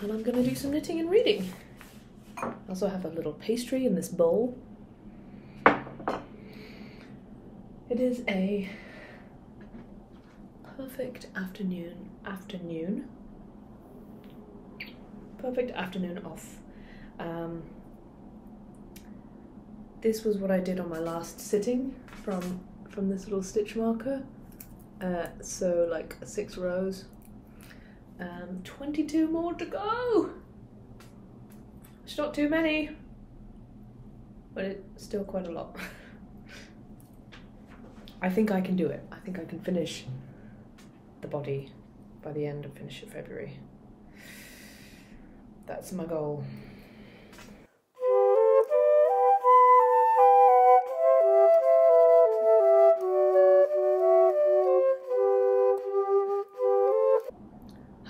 And I'm to do some knitting and reading. I also have a little pastry in this bowl. It is a perfect afternoon afternoon perfect afternoon off. Um, this was what I did on my last sitting from from this little stitch marker. Uh, so like six rows. Um, 22 more to go. It's not too many, but it's still quite a lot. *laughs* I think I can do it. I think I can finish the body by the end of finish of February. That's my goal.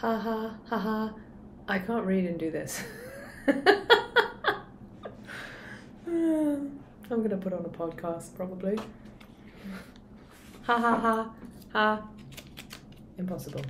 Ha. Ha ha ha. I can't read and do this. *laughs* I'm gonna put on a podcast probably. Ha ha ha ha. Impossible.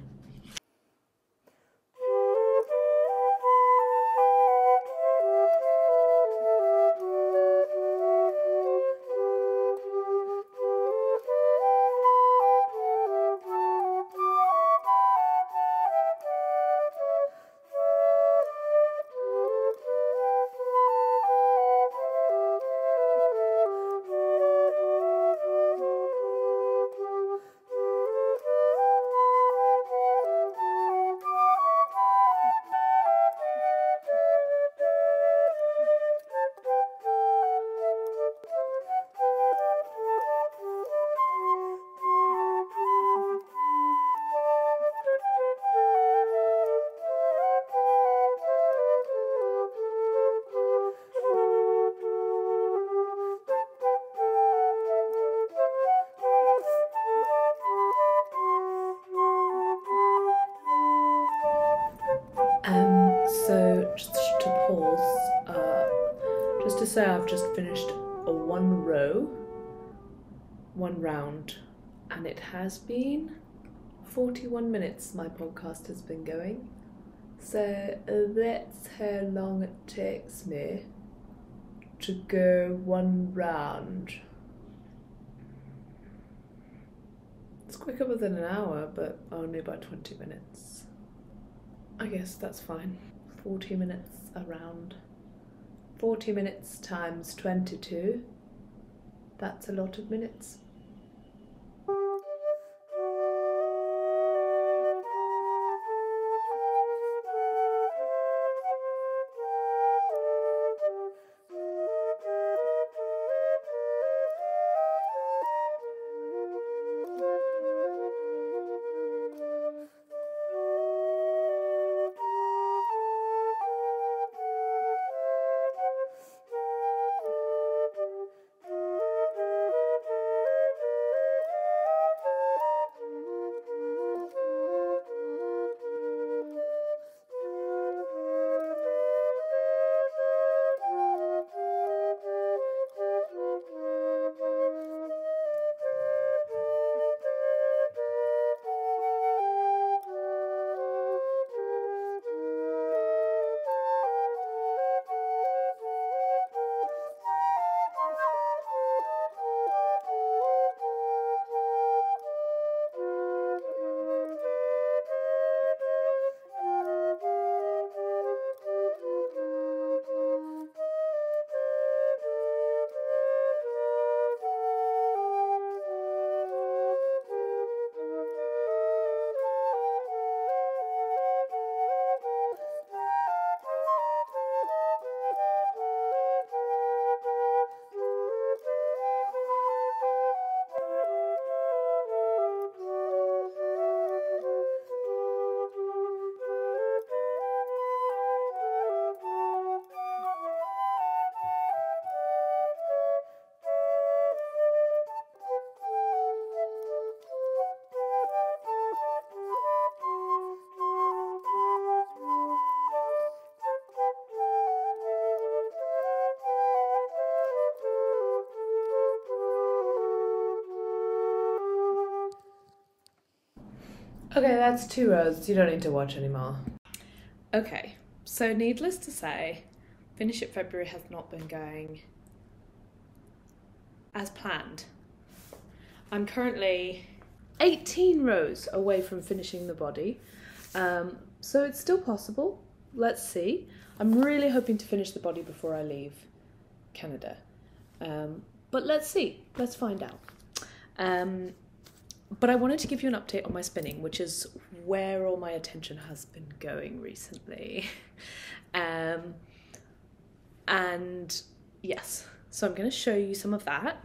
Just finished a one row, one round, and it has been 41 minutes my podcast has been going. So uh, that's how long it takes me to go one round. It's quicker than an hour, but only by 20 minutes. I guess that's fine. 40 minutes around. 40 minutes times 22. That's a lot of minutes. Okay, that's two rows. You don't need to watch anymore. Okay, so needless to say, Finish It February has not been going as planned. I'm currently 18 rows away from finishing the body, um, so it's still possible. Let's see. I'm really hoping to finish the body before I leave Canada, um, but let's see. Let's find out. Um, but I wanted to give you an update on my spinning, which is where all my attention has been going recently. *laughs* um, and yes, so I'm going to show you some of that.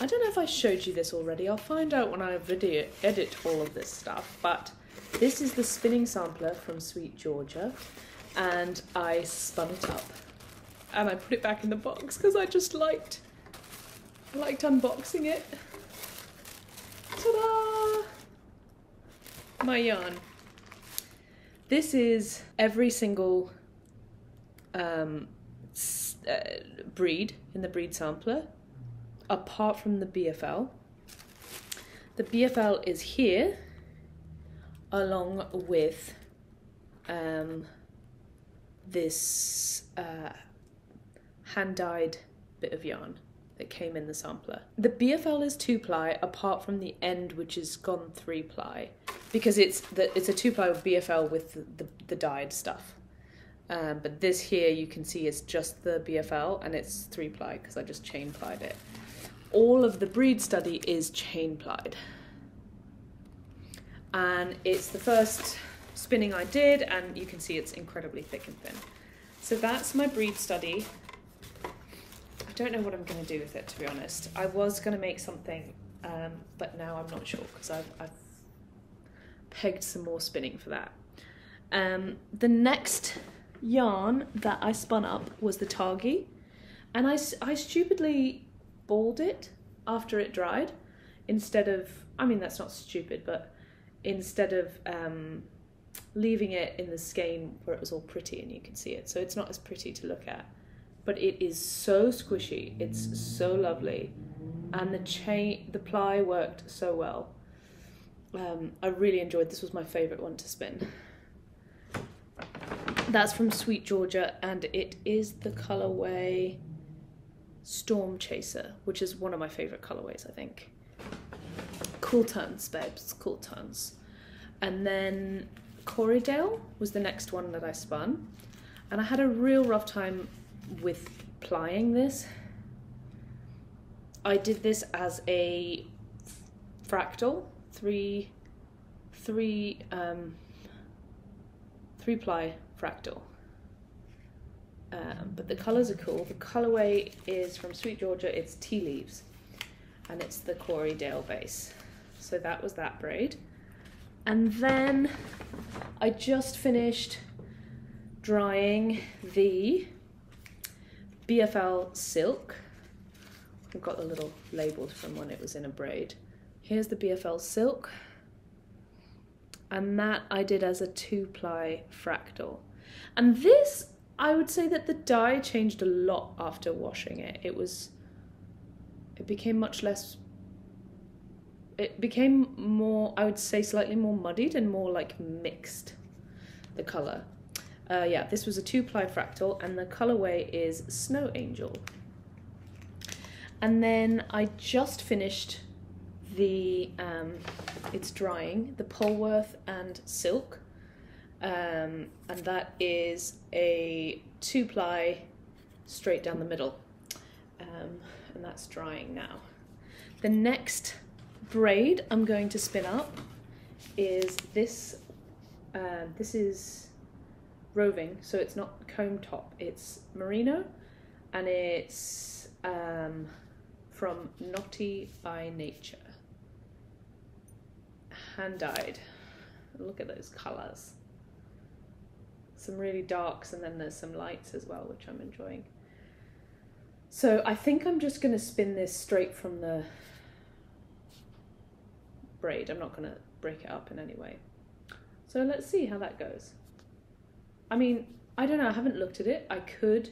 I don't know if I showed you this already. I'll find out when I video edit all of this stuff. But this is the spinning sampler from Sweet Georgia, and I spun it up, and I put it back in the box because I just liked liked unboxing it. Ta-da! My yarn. This is every single um, uh, breed in the breed sampler, apart from the BFL. The BFL is here, along with um, this uh, hand dyed bit of yarn that came in the sampler. The BFL is two ply, apart from the end, which is gone three ply, because it's the it's a two ply BFL with the, the, the dyed stuff. Um, but this here you can see is just the BFL and it's three ply because I just chain plied it. All of the breed study is chain plied. And it's the first spinning I did, and you can see it's incredibly thick and thin. So that's my breed study. Don't know what I'm going to do with it, to be honest. I was going to make something, um, but now I'm not sure because I've, I've pegged some more spinning for that. Um, the next yarn that I spun up was the Targhee, and I, I stupidly balled it after it dried instead of, I mean, that's not stupid, but instead of um, leaving it in the skein where it was all pretty and you could see it. So it's not as pretty to look at, but it is so squishy. It's so lovely, and the chain, the ply worked so well. Um, I really enjoyed. This was my favorite one to spin. That's from Sweet Georgia, and it is the colorway Storm Chaser, which is one of my favorite colorways. I think. Cool tons, babes. Cool tons. And then Corriedale was the next one that I spun. And I had a real rough time with plying this. I did this as a fractal, three, three, um, three ply fractal. Um, but the colours are cool. The colourway is from Sweet Georgia. It's tea leaves, and it's the Corriedale base. So that was that braid. And then I just finished drying the BFL silk. I've got the little labels from when it was in a braid. Here's the BFL silk. And that I did as a two ply fractal. And this, I would say that the dye changed a lot after washing it. It was, it became much less it became more i would say slightly more muddied and more like mixed the color uh, yeah this was a two ply fractal and the colorway is snow angel. And then i just finished the um, it's drying the polworth and silk. Um, and that is a two ply straight down the middle. Um, and that's drying now. The next braid I'm going to spin up is this. Uh, this is roving, so it's not comb top. It's merino, and it's um, from Naughty by Nature. Hand dyed. Look at those colours. Some really darks, and then there's some lights as well, which I'm enjoying. So I think I'm just going to spin this straight from the braid. I'm not going to break it up in any way. So let's see how that goes. I mean, I don't know, I haven't looked at it. I could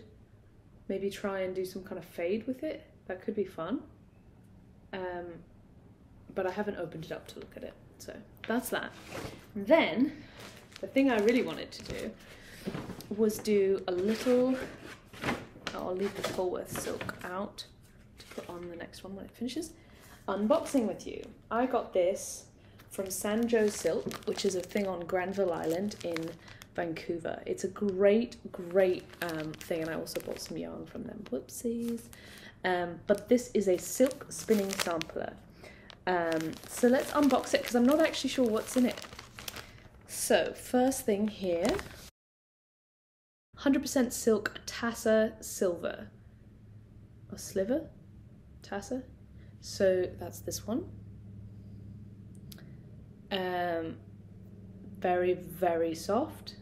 maybe try and do some kind of fade with it. That could be fun. Um, but I haven't opened it up to look at it. So that's that. Then, the thing I really wanted to do was do a little. I'll leave the Polworth silk out to put on the next one when it finishes unboxing with you. I got this from Sanjo Silk, which is a thing on Granville Island in Vancouver. It's a great, great um, thing, and I also bought some yarn from them. Whoopsies. Um, but this is a silk spinning sampler. Um, so let's unbox it because I'm not actually sure what's in it. So, first thing here 100% silk Tussah silver. Or sliver? Tussah? So that's this one. Um, very, very soft.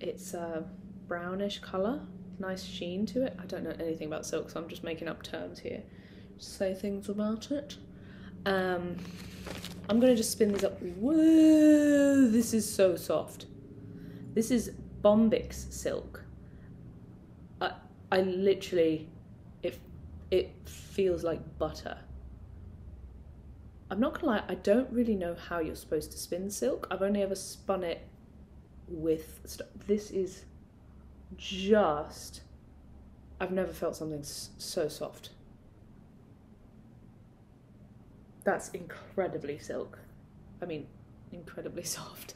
It's a brownish colour, nice sheen to it. I don't know anything about silk, so I'm just making up terms here. Say things about it. Um, I'm gonna just spin these up. Whoa, this is so soft. This is Bombyx silk. I I literally it it feels like butter. I'm not gonna lie, I don't really know how you're supposed to spin silk. I've only ever spun it with st- this is just I've never felt something so soft. That's incredibly silk. I mean, incredibly *laughs* soft.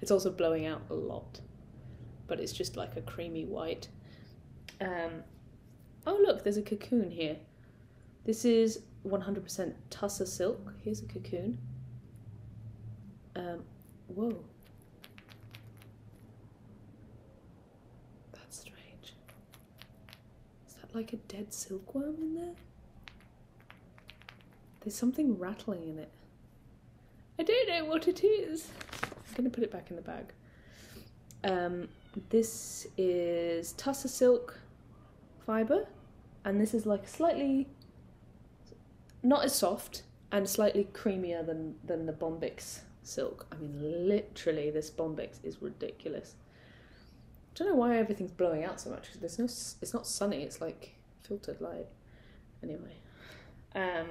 it's also blowing out a lot, but it's just like a creamy white. Um, oh, look, there's a cocoon here. This is 100% Tussah silk. Here's a cocoon. Um, whoa. That's strange. Is that like a dead silkworm in there? There's something rattling in it. I don't know what it is. I'm gonna put it back in the bag. Um, this is Tussah silk fiber, and this is like slightly not as soft and slightly creamier than than the Bombyx silk. I mean, literally, this Bombyx is ridiculous. I don't know why everything's blowing out so much. there's no, it's not sunny. It's like filtered light. Anyway, um,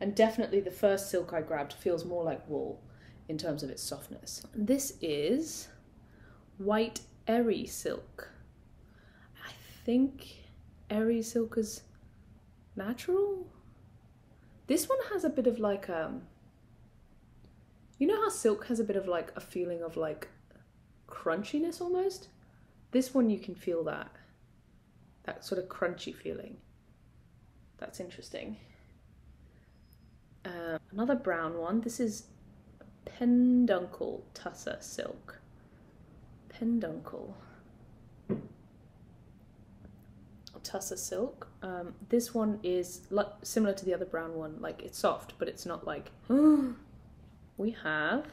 and definitely the first silk I grabbed feels more like wool in terms of its softness. This is white eri silk. I think eri silk is natural. This one has a bit of like um you know how silk has a bit of like a feeling of like crunchiness almost? This one you can feel that. That sort of crunchy feeling. That's interesting. Um, another brown one. This is Penduncle Tussah Silk. Penduncle. Tussah Silk. Um, this one is like similar to the other brown one. Like it's soft, but it's not like. *gasps* we have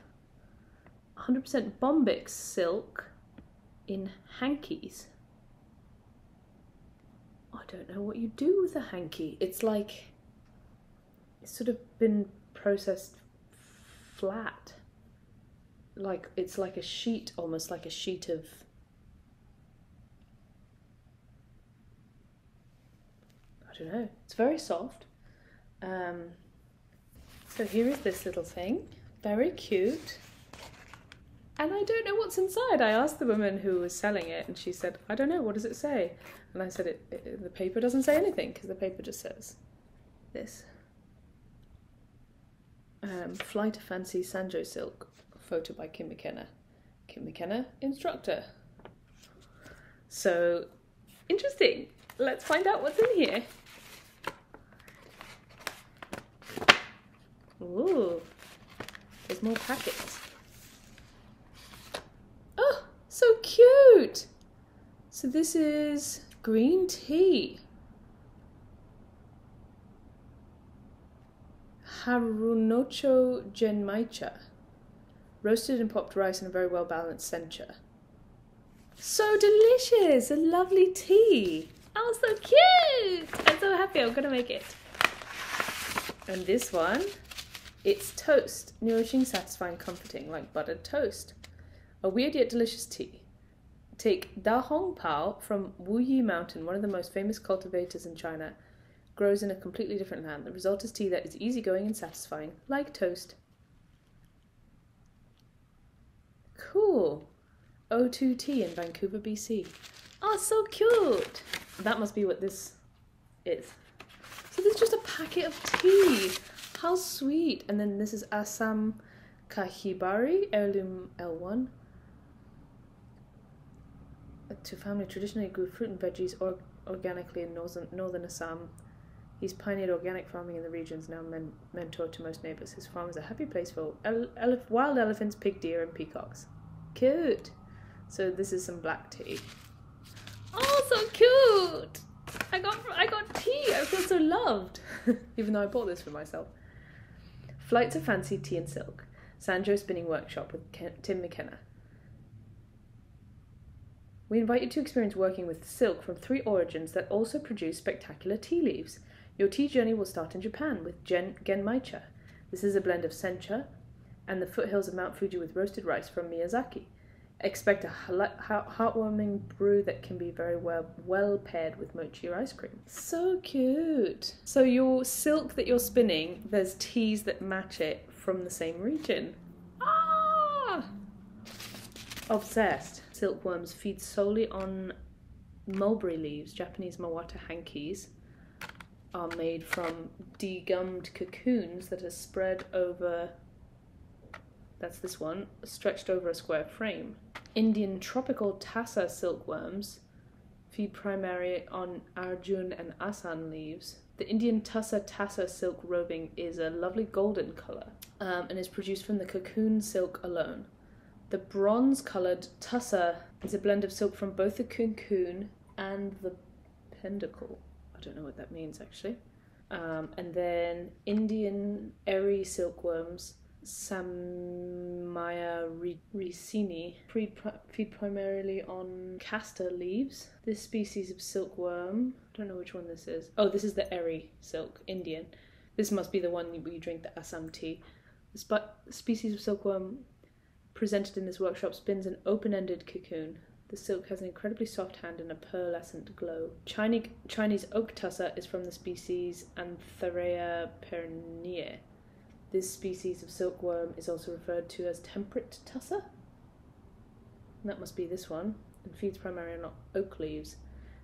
100% Bombyx silk in hankies. I don't know what you do with a hanky. It's like it's sort of been processed flat. Like it's like a sheet, almost like a sheet of. I don't know. It's very soft. Um, so here is this little thing. Very cute. And I don't know what's inside. I asked the woman who was selling it, and she said, "I don't know. What does it say?" And I said, it, it, "The paper doesn't say anything because the paper just says this." Um, Fly Fancy Sanjo Silk, photo by Kim McKenna. Kim McKenna, instructor. So, interesting. Let's find out what's in here. Ooh, there's more packets. Oh, so cute! So this is green tea. Harunocho genmaicha. Roasted and popped rice and a very well balanced sencha. So delicious! A lovely tea! Oh, so cute! I'm so happy I'm gonna make it. And this one, it's toast. Nourishing, satisfying, comforting, like buttered toast. A weird yet delicious tea. Take Da Hong Pao from Wuyi Mountain, one of the most famous cultivators in China. Grows in a completely different land. The result is tea that is easygoing and satisfying, like toast. Cool. O2 Tea in Vancouver, BC. Oh, ah, so cute! That must be what this is. So there's just a packet of tea. How sweet! And then this is Assam Kahibari, heirloom L1. To family traditionally grew fruit and veggies or- organically in northern, northern Assam. He's pioneered organic farming in the regions, now men- mentor to most neighbours. His farm is a happy place for ele- wild elephants, pig deer, and peacocks. Cute! So this is some black tea. Oh, so cute! I got I got tea. I feel so loved, *laughs* even though I bought this for myself. Flight of Fancy Tea and Silk, Sanjo Spinning Workshop with Tim McKenna. We invite you to experience working with silk from three origins that also produce spectacular tea leaves. Your tea journey will start in Japan with Gen- Genmaicha. This is a blend of sencha and the foothills of Mount Fuji with roasted rice from Miyazaki. Expect a heart- heart- heartwarming brew that can be very well well paired with mochi or ice cream. So cute. So your silk that you're spinning, there's teas that match it from the same region. Ah! Obsessed. Silkworms feed solely on mulberry leaves. Japanese mawata hankies are made from degummed cocoons that are spread over that's this one, stretched over a square frame. Indian tropical tassa silkworms feed primarily on Arjun and Asan leaves. The Indian Tussah tassa silk robing is a lovely golden colour um, and is produced from the cocoon silk alone. The bronze coloured tussah is a blend of silk from both the cocoon and the pentacle. I don't know what that means actually. Um, and then Indian eri silkworms Samia ricini feed, primarily on castor leaves. This species of silkworm, I don't know which one this is. Oh, this is the eri silk, Indian. This must be the one you drink the Assam tea. The species of silkworm presented in this workshop spins an open ended cocoon. The silk has an incredibly soft hand and a pearlescent glow. Chinese, Chinese oak tussah is from the species Antheraea pernyi. This species of silkworm is also referred to as temperate tussah. That must be this one, and feeds primarily on oak leaves.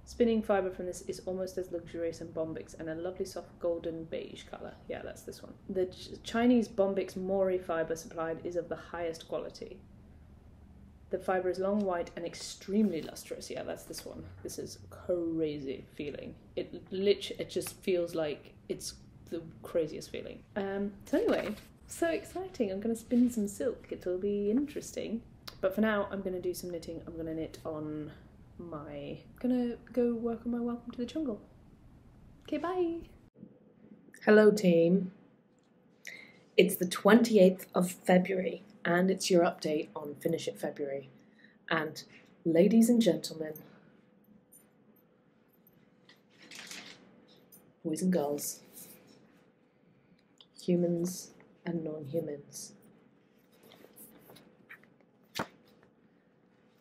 Spinning fibre from this is almost as luxurious and bombyx and a lovely soft golden beige colour. Yeah, that's this one. The Ch- Chinese bombyx mori fibre supplied is of the highest quality. The fibre is long, white, and extremely lustrous. Yeah, that's this one. This is crazy feeling. It. It just feels like it's the craziest feeling. Um, so anyway, so exciting. I'm going to spin some silk. It will be interesting. But for now, I'm going to do some knitting. I'm going to knit on my. I'm going to go work on my Welcome to the Jungle. Okay, bye. Hello, team. It's the 28th of February, and it's your update on Finish It February. And, ladies and gentlemen, boys and girls, humans and non humans,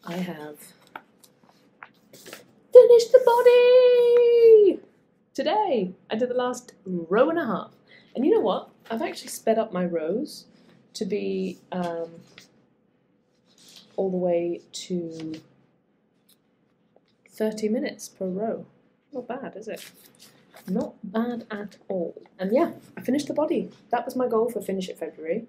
I have finished the body! Today, I did the last row and a half. And you know what? I've actually sped up my rows to be um, all the way to 30 minutes per row. Not bad, is it? Not bad at all. And yeah, I finished the body. That was my goal for Finish It February.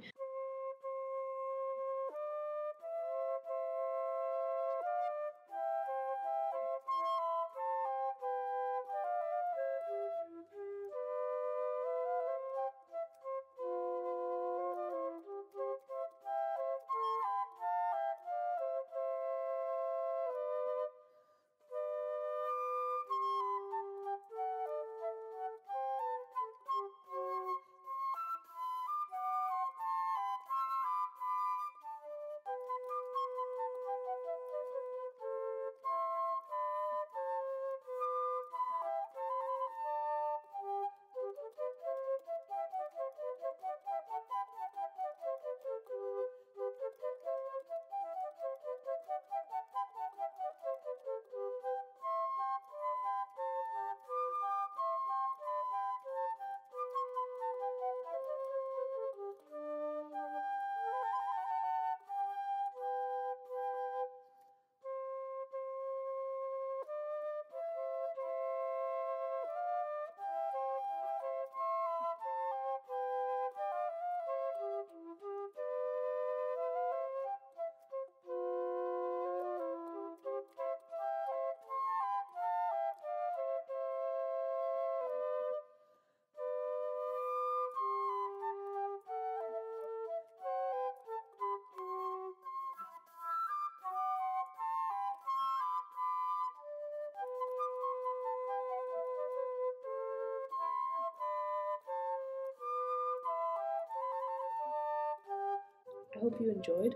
I hope you enjoyed.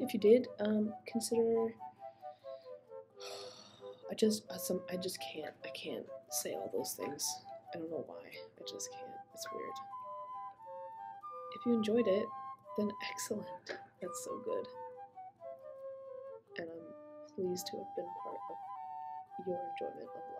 If you did, um, consider. *sighs* I just uh, some I just can't I can't say all those things. I don't know why. I just can't. It's weird. If you enjoyed it, then excellent. *laughs* That's so good. And I'm pleased to have been part of your enjoyment of.